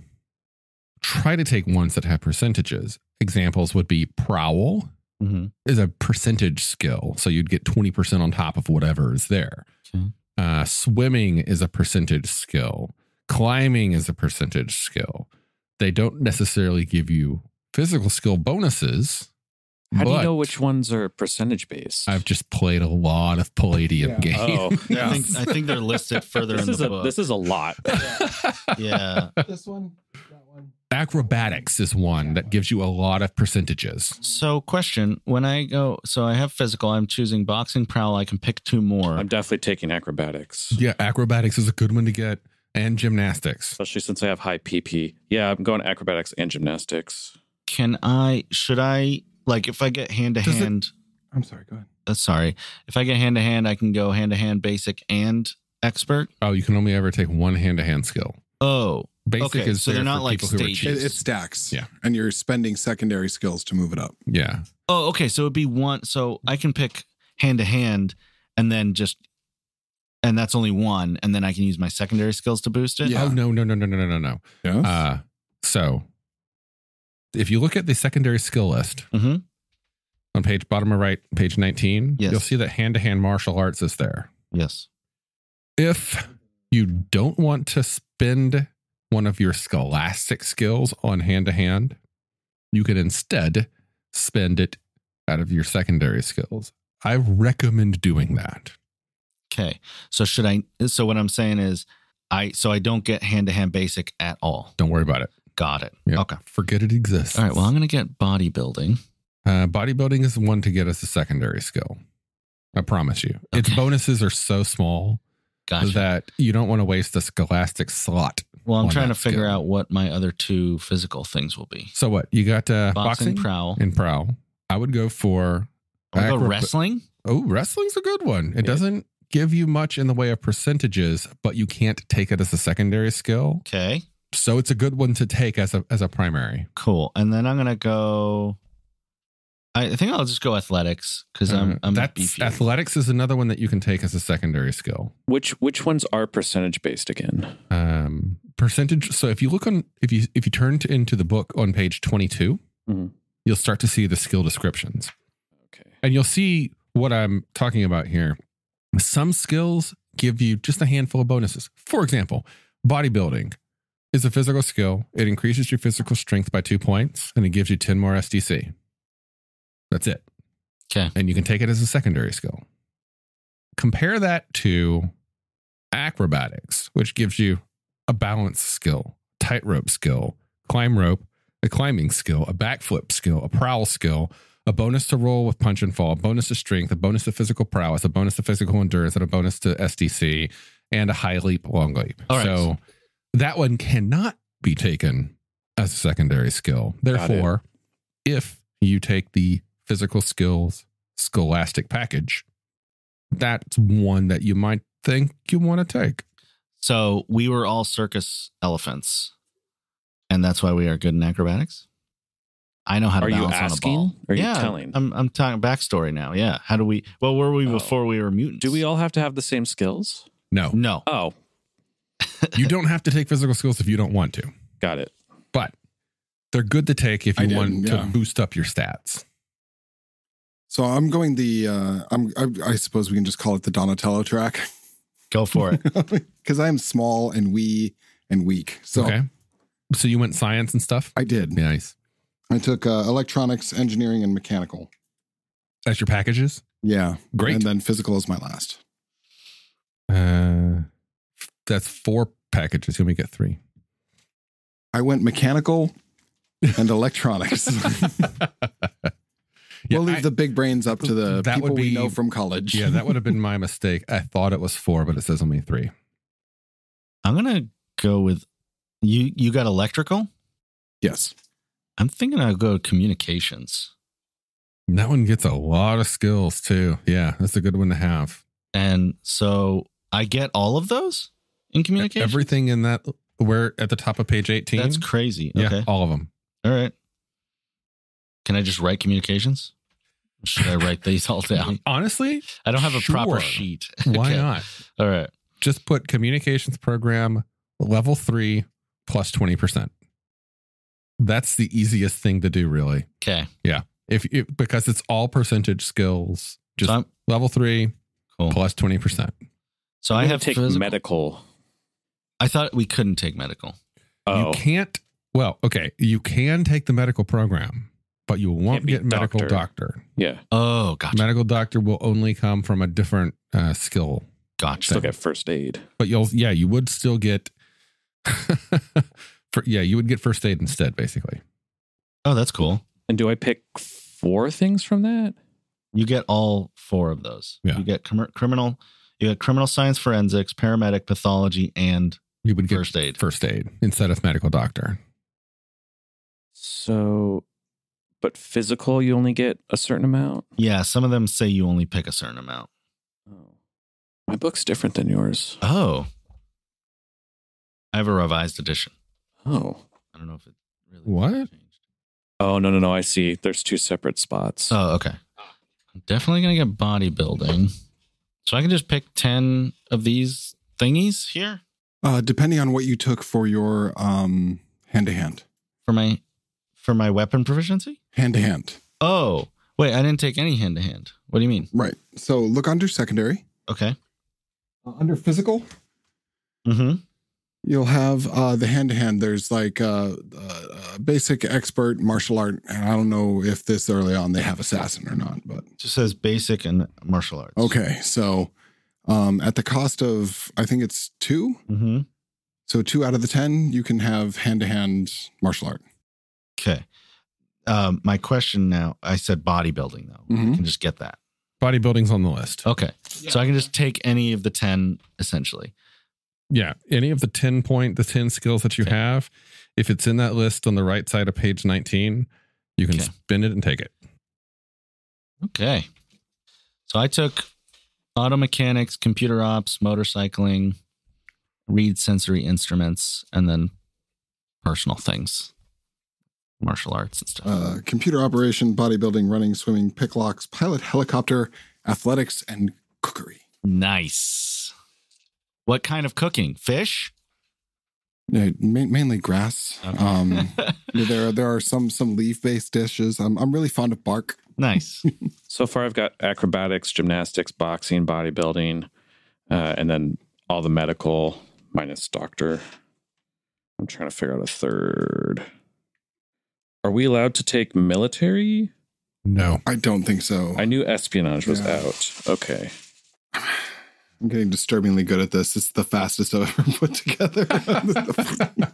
try to take ones that have percentages. Examples would be prowl hmm is a percentage skill. So you'd get 20% on top of whatever is there. Okay. Uh, swimming is a percentage skill. Climbing is a percentage skill. They don't necessarily give you physical skill bonuses. How do you know which ones are percentage based? I've just played a lot of Palladium Yeah. games. Oh, I think I think they're listed further this in is the a book. this is a lot. yeah. this one. Acrobatics is one that gives you a lot of percentages. So, question: When I go, so I have physical. I'm choosing boxing, prowl. I can pick two more. I'm definitely taking acrobatics, Yeah, acrobatics is a good one to get, and gymnastics. especially since I have high PP. Yeah, I'm going acrobatics and gymnastics. can I? Should I? Like, if I get hand to hand. I'm sorry. Go ahead. uh, Sorry, if I get hand to hand, I can go hand to hand, basic, and expert. Oh, you can only ever take one hand to hand skill. Oh, Basic okay, is so they're not like stages. It, it, stacks. Yeah, and you're spending secondary skills to move it up. Yeah. Oh, okay. So it'd be one. So I can pick hand to hand, and then just, and that's only one, and then I can use my secondary skills to boost it. Yeah. Oh no no no no no no no. Yes. Uh, so if you look at the secondary skill list mm -hmm. on page bottom right, page nineteen, yes. you'll see that hand to hand martial arts is there. Yes. If you don't want to spend one of your scholastic skills on hand to hand, you can instead spend it out of your secondary skills. I recommend doing that. Okay. So should I? So what I'm saying is, I so I don't get hand to hand basic at all. Don't worry about it. Got it. Yeah. Okay. Forget it exists. All right. Well, I'm going to get bodybuilding. Uh, bodybuilding is the one to get as a secondary skill. I promise you. Its bonuses are so small Gotcha. that you don't want to waste a scholastic slot. well, I'm trying to that figure out what my other two physical things will be. So what? You got uh, Boxing, boxing, prowl. and prowl. I would go for I'll go wrestling. Oh, wrestling's a good one. It Yeah. doesn't give you much in the way of percentages, but you can't take it as a secondary skill. Okay. So it's a good one to take as a as a primary. Cool. And then I'm gonna go. I I think I'll just go athletics because I'm Uh, I'm that's beefy. athletics is another one that you can take as a secondary skill. Which which ones are percentage based again? Um, percentage. So if you look on if you if you turn to, into the book on page twenty Mhm. you'll start to see the skill descriptions. Okay. and you'll see what I'm talking about here. Some skills give you just a handful of bonuses. For example, bodybuilding is a physical skill. It increases your physical strength by two points and it gives you 10 more SDC. That's it. Okay. And you can take it as a secondary skill. Compare that to acrobatics, which gives you a balance skill, tightrope skill, climb rope, a climbing skill, a backflip skill, a prowl skill, a bonus to roll with punch and fall, a bonus to strength, a bonus to physical prowess, a bonus to physical endurance, and a bonus to SDC, and a high leap, long leap. Right. So that one cannot be taken as a secondary skill. Therefore, if you take the physical skills scholastic package, that's one that you might think you want to take. So we were all circus elephants, and that's why we are good in acrobatics. I know how to Are you balance on a asking? ball. Or are you telling? I'm I'm talking backstory now. Yeah, how do we? Well, were we Oh. before we were mutants? Do we all have to have the same skills? No, No. Oh, you don't have to take physical skills if you don't want to, got it. but they're good to take if I you did, want yeah. to boost up your stats. So I'm going the. Uh, I'm. I, I suppose we can just call it the Donatello track Go for it. because I am small and wee and weak. So okay. So you went science and stuff? I did. Nice. I took uh, electronics, engineering, and mechanical. That's your packages? Yeah, Great. And then physical is my last. Uh, that's four packages. You only get three. I went mechanical and electronics. Yeah, we'll leave I- the big brains up to the That would people we know from college. yeah, that would have been my mistake. I thought it was four, but it says only three. I'm gonna go with you. You got electrical. yes. I'm thinking I'll go communications. That one gets a lot of skills too. Yeah, that's a good one to have. And so I get all of those in communication. Everything in that, we're at the top of page 18. That's crazy. yeah, Okay. all of them. All right. Can I just write communications? Should I write these all down? Honestly, I don't have a proper sheet. why Okay. not? All right. Just put communications program level three plus 20%. That's the easiest thing to do, really. Okay. Yeah. If, if because it's all percentage skills, just So level three cool. plus 20%. So I'm I gonna have take physical- medical. I thought we couldn't take medical. Oh, You can't, well, okay, you can take the medical program, but you won't get medical doctor. doctor. yeah. Oh, gotcha. Medical doctor will only come from a different uh, skill, Gotcha. Still get first aid. but you'll, yeah, you would still get, for, yeah, you would get first aid instead, basically. Oh, that's cool. And do I pick four things from that? You get all four of those. Yeah. You get com- criminal. You get criminal science, forensics, paramedic, pathology, and You would get first aid. first aid instead of medical doctor. So, but physical, you only get a certain amount. Yeah, some of them say you only pick a certain amount. Oh, my book's different than yours. Oh, I have a revised edition. Oh, I don't know if it really What? changed. oh no, no, no. I see. There's two separate spots. Oh, okay. I'm definitely gonna get bodybuilding. So I can just pick ten of these thingies here Uh, depending on what you took for your um, hand to hand. for my for my weapon proficiency. Hand to hand. Oh, wait, I didn't take any hand to hand. What do you mean? Right. So look under secondary. Okay. Uh, under physical, Mm-hmm. You'll have uh, the hand to hand. There's like uh, uh, basic expert martial art, and I don't know if this early on they have assassin or not, but Just says basic and martial arts. okay. So um, at the cost of I think it's two, Mm-hmm. so two out of the ten, you can have hand to hand martial art. Okay. Um, my question now, I said bodybuilding though. I Mhm. can just get that. Bodybuilding's on the list. Okay. So I can just take any of the 10 essentially. Yeah. Any of the 10 point, the 10 skills that you Okay. have, if it's in that list on the right side of page 19, you can Okay. spin it and take it. Okay. So I took auto mechanics, computer ops, motorcycling, read sensory instruments, and then personal things, martial arts and stuff. Uh, computer operation, bodybuilding, running, swimming, pick locks, pilot helicopter, athletics, and cookery. nice. What kind of cooking? Fish? Yeah, ma- mainly grass. Okay. Um, there there are some some leaf based dishes. I'm I'm really fond of bark. nice. So far, I've got acrobatics, gymnastics, boxing, bodybuilding, uh, and then all the medical minus doctor. I'm trying to figure out a third. Are we allowed to take military? No. I don't think so. I knew espionage was Yeah. out. Okay. I'm getting disturbingly good at this. It's the fastest I've ever put together.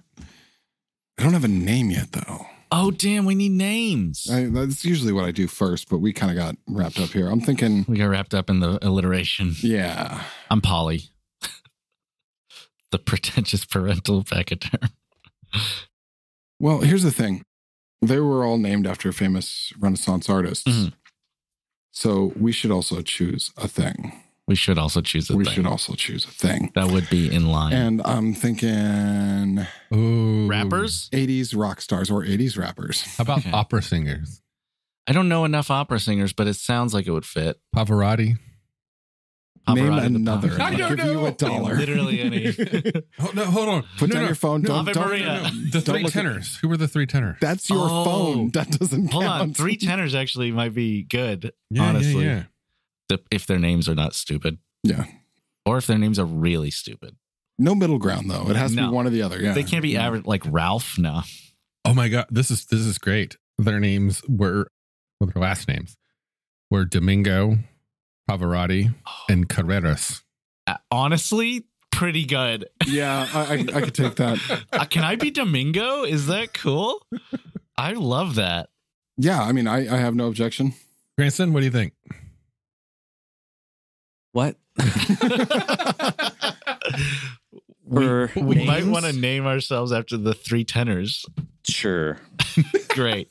I don't have a name yet, though. Oh, damn. We need names. I, that's usually what I do first, but we kind of got wrapped up here. I'm thinking, we got wrapped up in the alliteration. yeah, I'm Polly. the pretentious parental pachyderm. Well, here's the thing. They were all named after famous Renaissance artists. Mhm. So we should also choose a thing. We should also choose a we thing. should also choose a thing. that would be in line. And I'm thinking Ooh. Rappers? 80s rock stars or 80s rappers. How about Okay. opera singers? I don't know enough opera singers, but it sounds like it would fit. Pavarotti. Name Pavarotti the another. Pop- I'll I don't give you a dollar. Literally any. Oh, no, hold on. Put No, down no. your phone. Don't, Ave don't. The Don't three look at- tenors. Who were the three tenors? That's your Oh. phone. That doesn't Hold count. on, three tenors actually might be good. Yeah, yeah, honestly, yeah. The- if their names are not stupid, Yeah. or if their names are really stupid, No middle ground though. It has to be one or the other. Yeah. they can't be average like Ralph. No, Oh my god, this is this is great. Their names were well, their last names were Domingo, Pavarotti, and Carreras. Uh, honestly, pretty good. Yeah, I, I, I could take that. Uh, can I be Domingo? Is that cool? I love that. Yeah, I mean, I, I have no objection. Grandson, what do you think? What? we we might want to name ourselves after the three tenors. Sure. Great.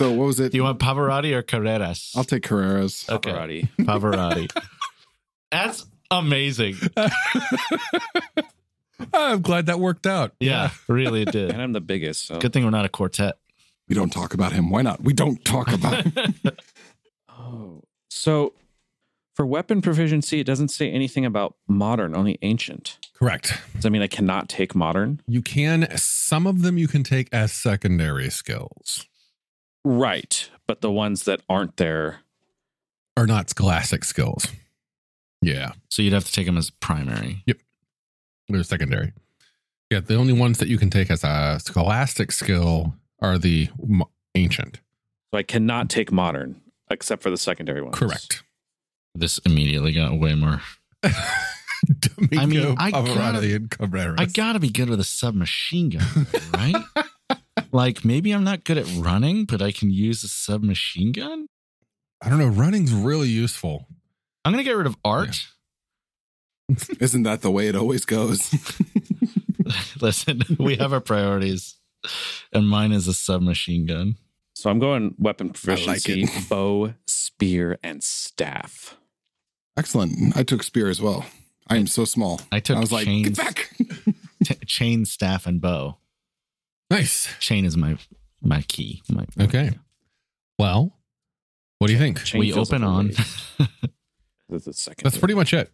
So what was it? Do you want Pavarotti or Carreras? I'll take Carreras. Okay. Pavarotti. Pavarotti. That's amazing. I'm glad that worked out. Yeah, really, it did. And I'm the biggest. So. Good thing we're not a quartet. We don't talk about him. Why not? We don't talk about him. Oh, so for weapon proficiency, it doesn't say anything about modern, only ancient. Correct. Does that mean I cannot take modern? You can some of them you can take as secondary skills. Right. But the ones that aren't there, Are not scholastic skills. Yeah. So you'd have to take them as primary. Yep. They're secondary. Yeah, the only ones that you can take as a scholastic skill are the m- ancient. so I cannot take modern except for the secondary ones. Correct. This immediately got way more. I mean, I gotta- and I gotta be good with a submachine gun, right? like maybe I'm not good at running, but I can use a submachine gun. I don't know. Running's really useful. I'm gonna get rid of art. Isn't that the way it always goes? Listen, we have our priorities, and mine is a submachine gun. So I'm going weapon proficiency, it. bow, spear, and staff. Excellent. I took spear as well. I am so small. I took I was like, get back. t- chain, staff, and bow. Nice. Chain is my my key. My, Okay. Well, what do you think? Chain we open on. That's the second. That's pretty much it.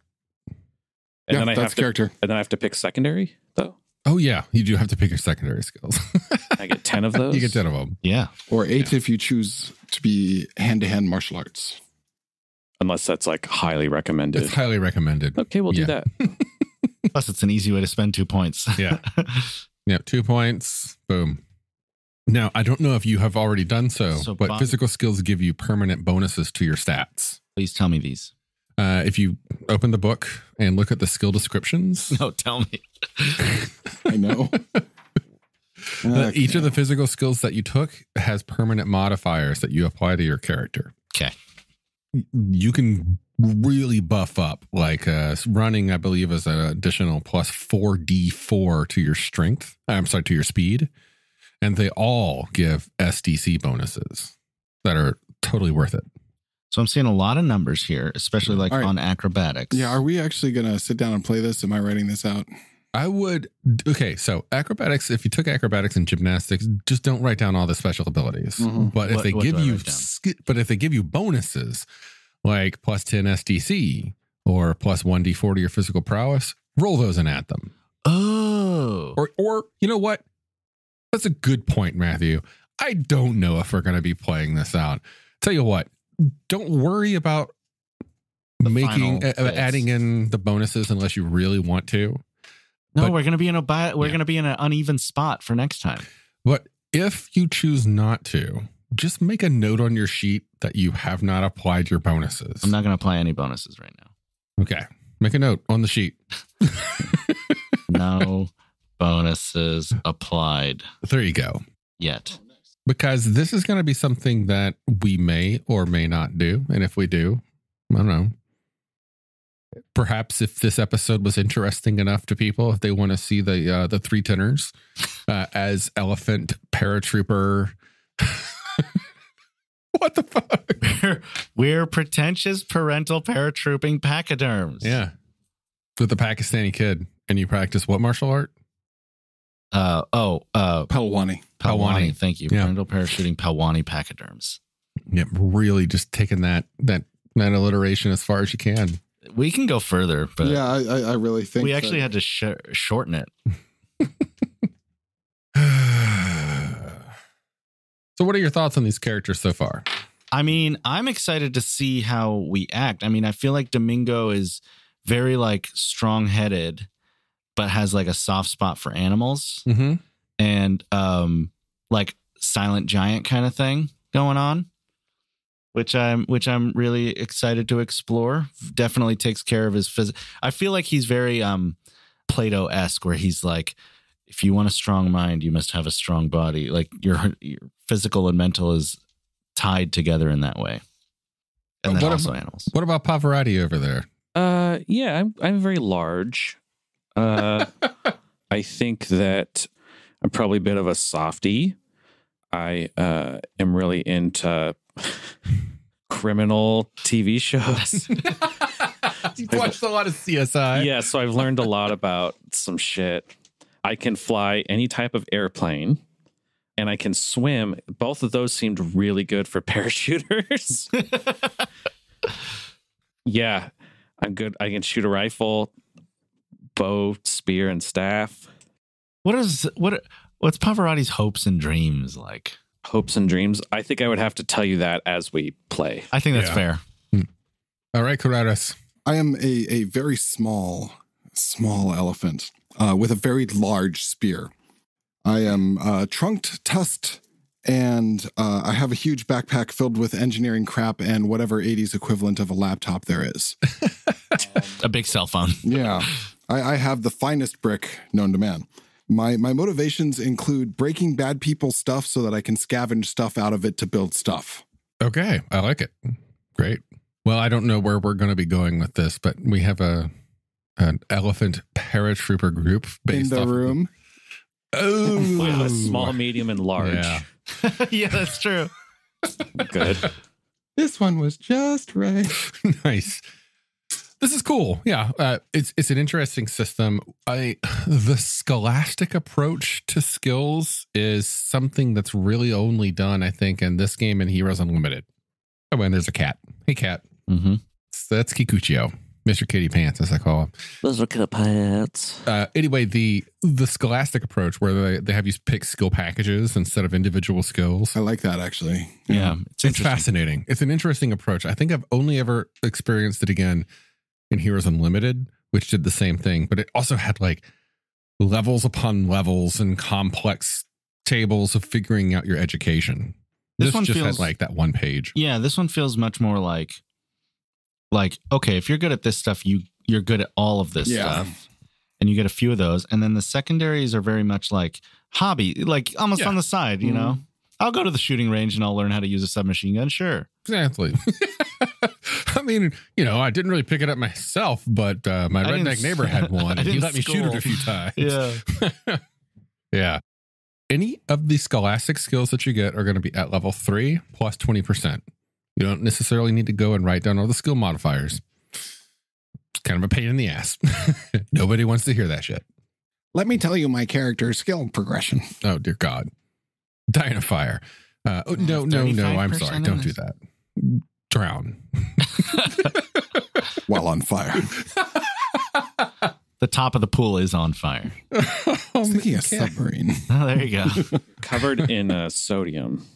And yeah, then I that's have to, character. and then I have to pick secondary though. Oh yeah, you do have to pick your secondary skills. I get ten of those. you get ten of them. yeah, Or eight if you choose to be hand to hand martial arts. unless that's like highly recommended. It's highly recommended. okay, we'll Yeah. do that. Plus, it's an easy way to spend two points. Yeah. Yeah, two points. Boom. Now, I don't know if you have already done so, So but Bob- physical skills give you permanent bonuses to your stats. Please tell me these. Uh, if you open the book and look at the skill descriptions, No, tell me. I know. uh, each of the physical skills that you took has permanent modifiers that you apply to your character. Okay. You can really buff up, like uh, running, I believe, is an additional plus 4d4 to your strength. I'm sorry, to your speed. And they all give SDC bonuses that are totally worth it. So I'm seeing a lot of numbers here, especially like All right. on acrobatics. Yeah, are we actually gonna sit down and play this? Am I writing this out? I would okay. So acrobatics, if you took acrobatics and gymnastics, just don't write down all the special abilities. Mhm. But if What- they what give you, sk- but if they give you bonuses like plus ten SDC or plus one D4 to your physical prowess, roll those and add them. Oh. Or or you know what? That's a good point, Matthew. I don't know if we're going to be playing this out. Tell you what, don't worry about The making uh, adding in the bonuses unless you really want to. no, but- we're gonna be in a we're Yeah. gonna be in an uneven spot for next time. But if you choose not to, just make a note on your sheet that you have not applied your bonuses. I'm not gonna apply any bonuses right now. okay. Make a note on the sheet. No bonuses applied There you go. yet. Because this is going to be something that we may or may not do. And if we do, I don't know. Perhaps if this episode was interesting enough to people, if they want to see the uh, the three tenors uh, as elephant paratrooper. what the fuck? We're, we're pretentious parental paratrooping pachyderms. Yeah. With the Pakistani kid. And you practice what martial art? Uh oh. Uh Pehlwani. Pehlwani. Pehlwani. Thank you. Yeah. Parental parachuting Pehlwani pachyderms. Yep. Really just taking that that that alliteration as far as you can. We can go further, but yeah, I, I, I really think we actually that- had to sh- shorten it. so what are your thoughts on these characters so far? I mean, I'm excited to see how we act. I mean, I feel like Domingo is very like strong-headed, but has like a soft spot for animals Mm-hmm. and um like silent giant kind of thing going on, which I'm which I'm really excited to explore. Definitely takes care of his phys. I feel like he's very um Plato esque, where he's like, if you want a strong mind, you must have a strong body. Like your your physical and mental is tied together in that way. And then What also about- animals. What about Pavarotti over there? Uh, yeah, I'm I'm very large. Uh, I think that I'm probably a bit of a softie. I uh, am really into criminal TV shows. you watched a lot of CSI. yeah, so I've learned a lot about some shit. I can fly any type of airplane and I can swim. Both of those seemed really good for parachuters. yeah, I'm good. I can shoot a rifle, bow, spear, and staff. What is what? What's Pavarotti's hopes and dreams like? Hopes and dreams. I think I would have to tell you that as we play. I think that's Yeah. fair. All right, Carreras. I am a, a very small, small elephant uh, with a very large spear. I am uh, trunked, tusked, and uh, I have a huge backpack filled with engineering crap and whatever 80s equivalent of a laptop there is. A big cell phone. Yeah, I, I have the finest brick known to man. My my motivations include breaking bad people's stuff so that I can scavenge stuff out of it to build stuff. Okay, I like it. Great. Well, I don't know where we're going to be going with this, but we have a an elephant paratrooper group based In the off of- room, Oh, We small, medium, and large. Yeah. yeah, that's true. Good. this one was just right. nice. This is cool. Yeah, uh, it's it's an interesting system. I the scholastic approach to skills is something that's really only done, I think, in this game in Heroes Unlimited. Oh, and there's a cat. Hey, cat. Mm-hmm. That's Kikuchio, Mister Kitty Pants, as I call him. Those Kitty pants. Uh, anyway, the the scholastic approach where they, they have you pick skill packages instead of individual skills. I like that actually. Yeah, it's It's fascinating. It's an interesting approach. I think I've only ever experienced it again in Heroes Unlimited which did the same thing, but it also had like levels upon levels and complex tables of figuring out your education. This This, one just feels- had like that one page. Yeah, this one feels much more like like okay, if you're good at this stuff, you you're good at all of this Yeah. stuff. And you get a few of those. And then the secondaries are very much like hobby, like almost Yeah. on the side, you know? I'll go to the shooting range and I'll learn how to use a submachine gun. Sure. Exactly. I mean, you know, I didn't really pick it up myself, but uh, my I redneck neighbor had one, and he let me shoot it a few times. Yeah. yeah. Any of the scholastic skills that you get are going to be at level three plus 20%. You don't necessarily need to go and write down all the skill modifiers. It's kind of a pain in the ass. Nobody wants to hear that shit. Let me tell you my character's skill progression. Oh, dear God. Dying of fire. Uh, oh, no, no, no. I'm sorry. Don't do that. Drown. While on fire. the top of the pool is on fire. I was a submarine. Oh, there you go. Covered in uh, sodium.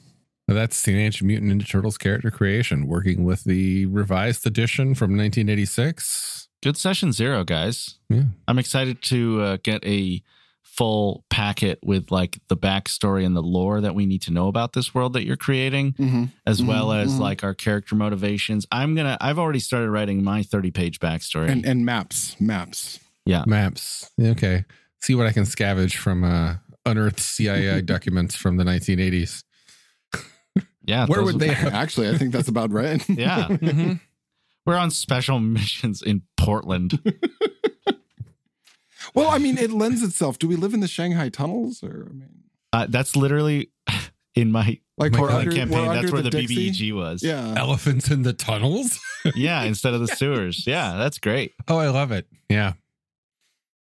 That's Teenage Mutant Ninja Turtles character creation, working with the revised edition from 1986. Good session zero, guys. Yeah. I'm excited to uh, get a full packet with like the backstory and the lore that we need to know about this world that you're creating, Mm-hmm. as well Mhm, as mhm. like our character motivations. I'm gonna. I've already started writing my 30 page backstory. And and maps, maps. Yeah, maps. Okay. See what I can scavenge from uh, unearthed CIA documents from the 1980s. Yeah, Where would they have? Actually, I think that's about right. Yeah, Mhm. we're on special missions in Portland. Well, I mean, it lends itself. Do we live in the Shanghai tunnels, or I mean, Uh, that's literally in my like My under, campaign. That's where the, Dixie? BBEG was. Yeah. Elephants in the tunnels? yeah, instead of the sewers. Yeah, that's great. Oh, I love it. Yeah.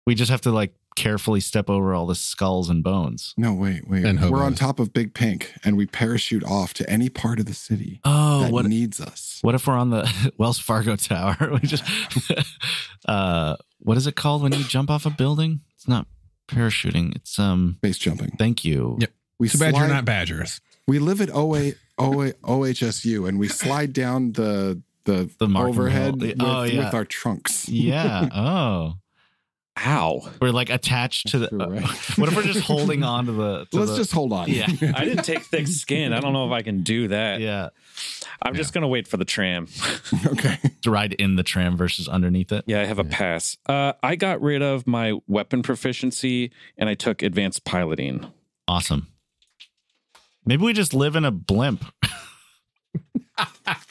We just have to like carefully step over all the skulls and bones. No, wait, wait. And we're on top of Big Pink, and we parachute off to any part of the city Oh, that what needs us. what if we're on the Wells Fargo Tower? we just uh what is it called when you jump off a building? It's not parachuting. It's um Base jumping. thank you. Yep. We Too bad you're slide- not Badgers. We live at OA, OA, OHSU, and we slide down the the, The overhead with, Oh, yeah. with our trunks. Yeah. Oh. Ow. We're like attached to the You're right. What if we're just holding on to the to Let's the- just hold on. Yeah. I didn't take thick skin. I don't know if I can do that. Yeah. I'm just going to wait for the tram. okay. To ride in the tram versus underneath it. Yeah, I have a pass. Uh, I got rid of my weapon proficiency and I took advanced piloting. Awesome. Maybe we just live in a blimp.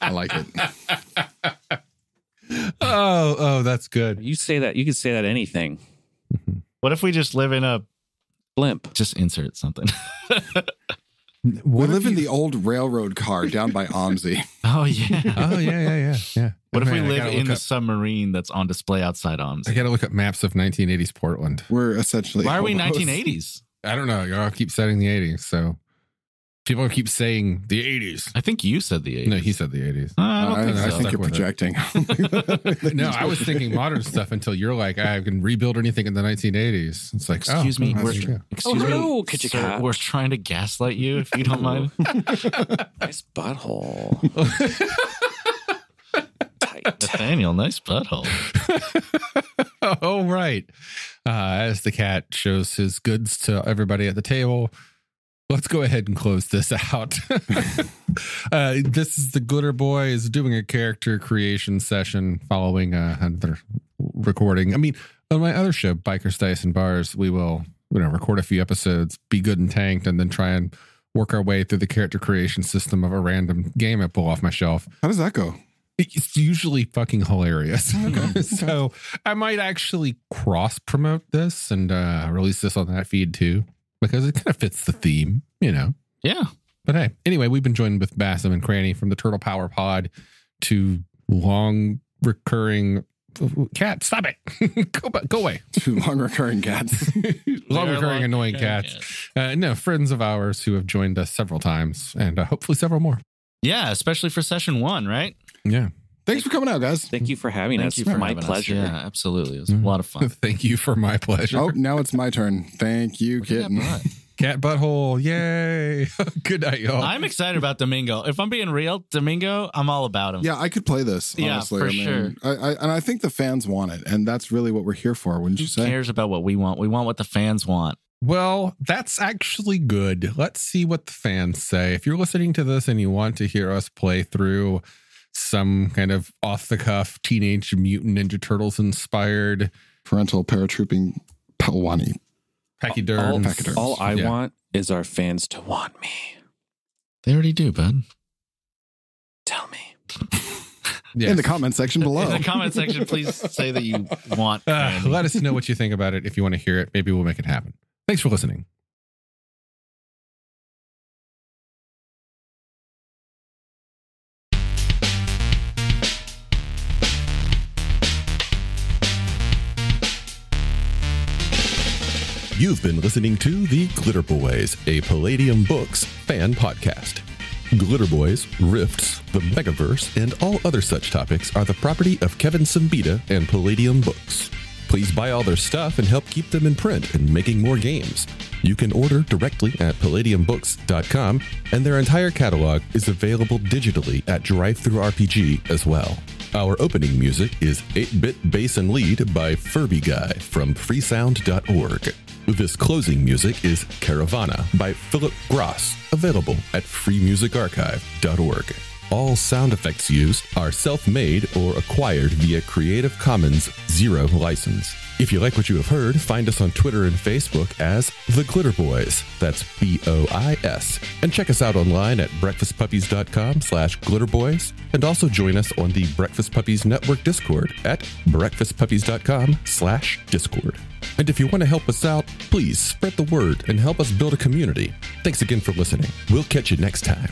I like it. Oh, oh, that's good. You say that, you could say that anything. What if we just live in a Blimp. just insert something? We What live if in the old railroad car down by OMSI. oh yeah. Oh, yeah, yeah, yeah. Yeah. What if Man, we live in the up- submarine that's on display outside OMS? I got to look up maps of 1980s Portland. We're essentially. Why are we 1980s? I don't know. Y'all keep setting the 80s. So people keep saying the 80s. I think you said the 80s. No, he said the 80s. Uh, I don't I, think I so. think you're projecting. No, I was thinking modern stuff until you're like, I can rebuild anything in the 1980s. It's like, oh, Excuse me. We're, excuse Oh, hello, me. Kitty sir, Cat. we're trying to gaslight you if you don't mind. Nice butthole. Tight. Nathaniel, nice butthole. oh, right. Uh, as the cat shows his goods to everybody at the table, let's go ahead and close this out. uh, this is the Glitter Boy is doing a character creation session following uh, another recording. I mean, on my other show, Bikers, Dice, and Bars, we will you know record a few episodes, be good and tanked, and then try and work our way through the character creation system of a random game I pull off my shelf How does that go? it's usually fucking hilarious. so I might actually cross promote this and uh, release this on that feed too, because it kind of fits the theme, you know. Yeah. But hey, anyway, we've been joined with Basem and Cranny from the Turtle Power Pod to long recurring cat. Stop it! go, go away. Two long recurring cats. long recurring long- annoying yeah, cats. Uh, no, friends of ours who have joined us several times and uh, hopefully several more. Yeah, especially for session one, right? Yeah. Thanks for coming out, guys. Thank you for having Thank us. you for My having us. pleasure. Yeah, absolutely. It was Mhm. a lot of fun. Thank you for my pleasure. Oh, now it's my turn. Thank you, Look at that kitten. butt. Cat butthole. Yay. Good night, y'all. I'm excited about Domingo. If I'm being real, Domingo, I'm all about him. Yeah, I could play this. Yeah, for I mean, sure. I, I, and I think the fans want it, and that's really what we're here for. Wouldn't Who you say? cares about what we want? We want what the fans want. Well, that's actually good. Let's see what the fans say. If you're listening to this and you want to hear us play through some kind of off the cuff Teenage Mutant Ninja Turtles inspired Parental paratrooping Pehlwani. pachyderm, Pachyderms. All I Yeah. want is our fans to want me. They already do, bud. Tell me. Yes. In the comment section below. In the comment section, please say that you want. Uh, let us know what you think about it. If you want to hear it, maybe we'll make it happen. Thanks for listening. You've been listening to The Glitterbois, a Palladium Books fan podcast. Glitter Boys, Rifts, the Megaverse, and all other such topics are the property of Kevin Siembieda and Palladium Books. Please buy all their stuff and help keep them in print and making more games. You can order directly at palladiumbooks.com, and their entire catalog is available digitally at DriveThruRPG as well. Our opening music is 8-Bit Bass and Lead by Furby Guy from freesound.org. This closing music is Caravana by Phillip Gross, available at freemusicarchive.org. All sound effects used are self-made or acquired via Creative Commons Zero license. If you like what you have heard, find us on Twitter and Facebook as The Glitterbois. That's B-O-I-S. And check us out online at breakfastpuppies.com slash glitterbois. And also join us on the Breakfast Puppies Network Discord at breakfastpuppies.com slash discord. And if you want to help us out, please spread the word and help us build a community. Thanks again for listening. We'll catch you next time.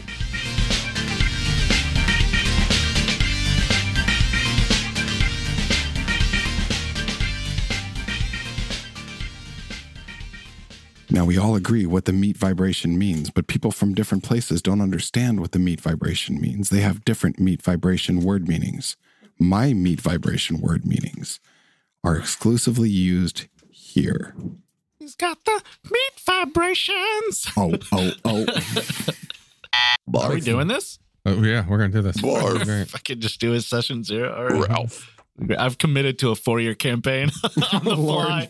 Now, we all agree what the meat vibration means, but people from different places don't understand what the meat vibration means. They have different meat vibration word meanings. My meat vibration word meanings are exclusively used here. He's got the meat vibrations. Oh, oh, oh. Are we doing this? Oh, yeah, we're going to do this. Great. If I could just do a session zero. All right. Ralph. I've committed to a four year campaign on the fly.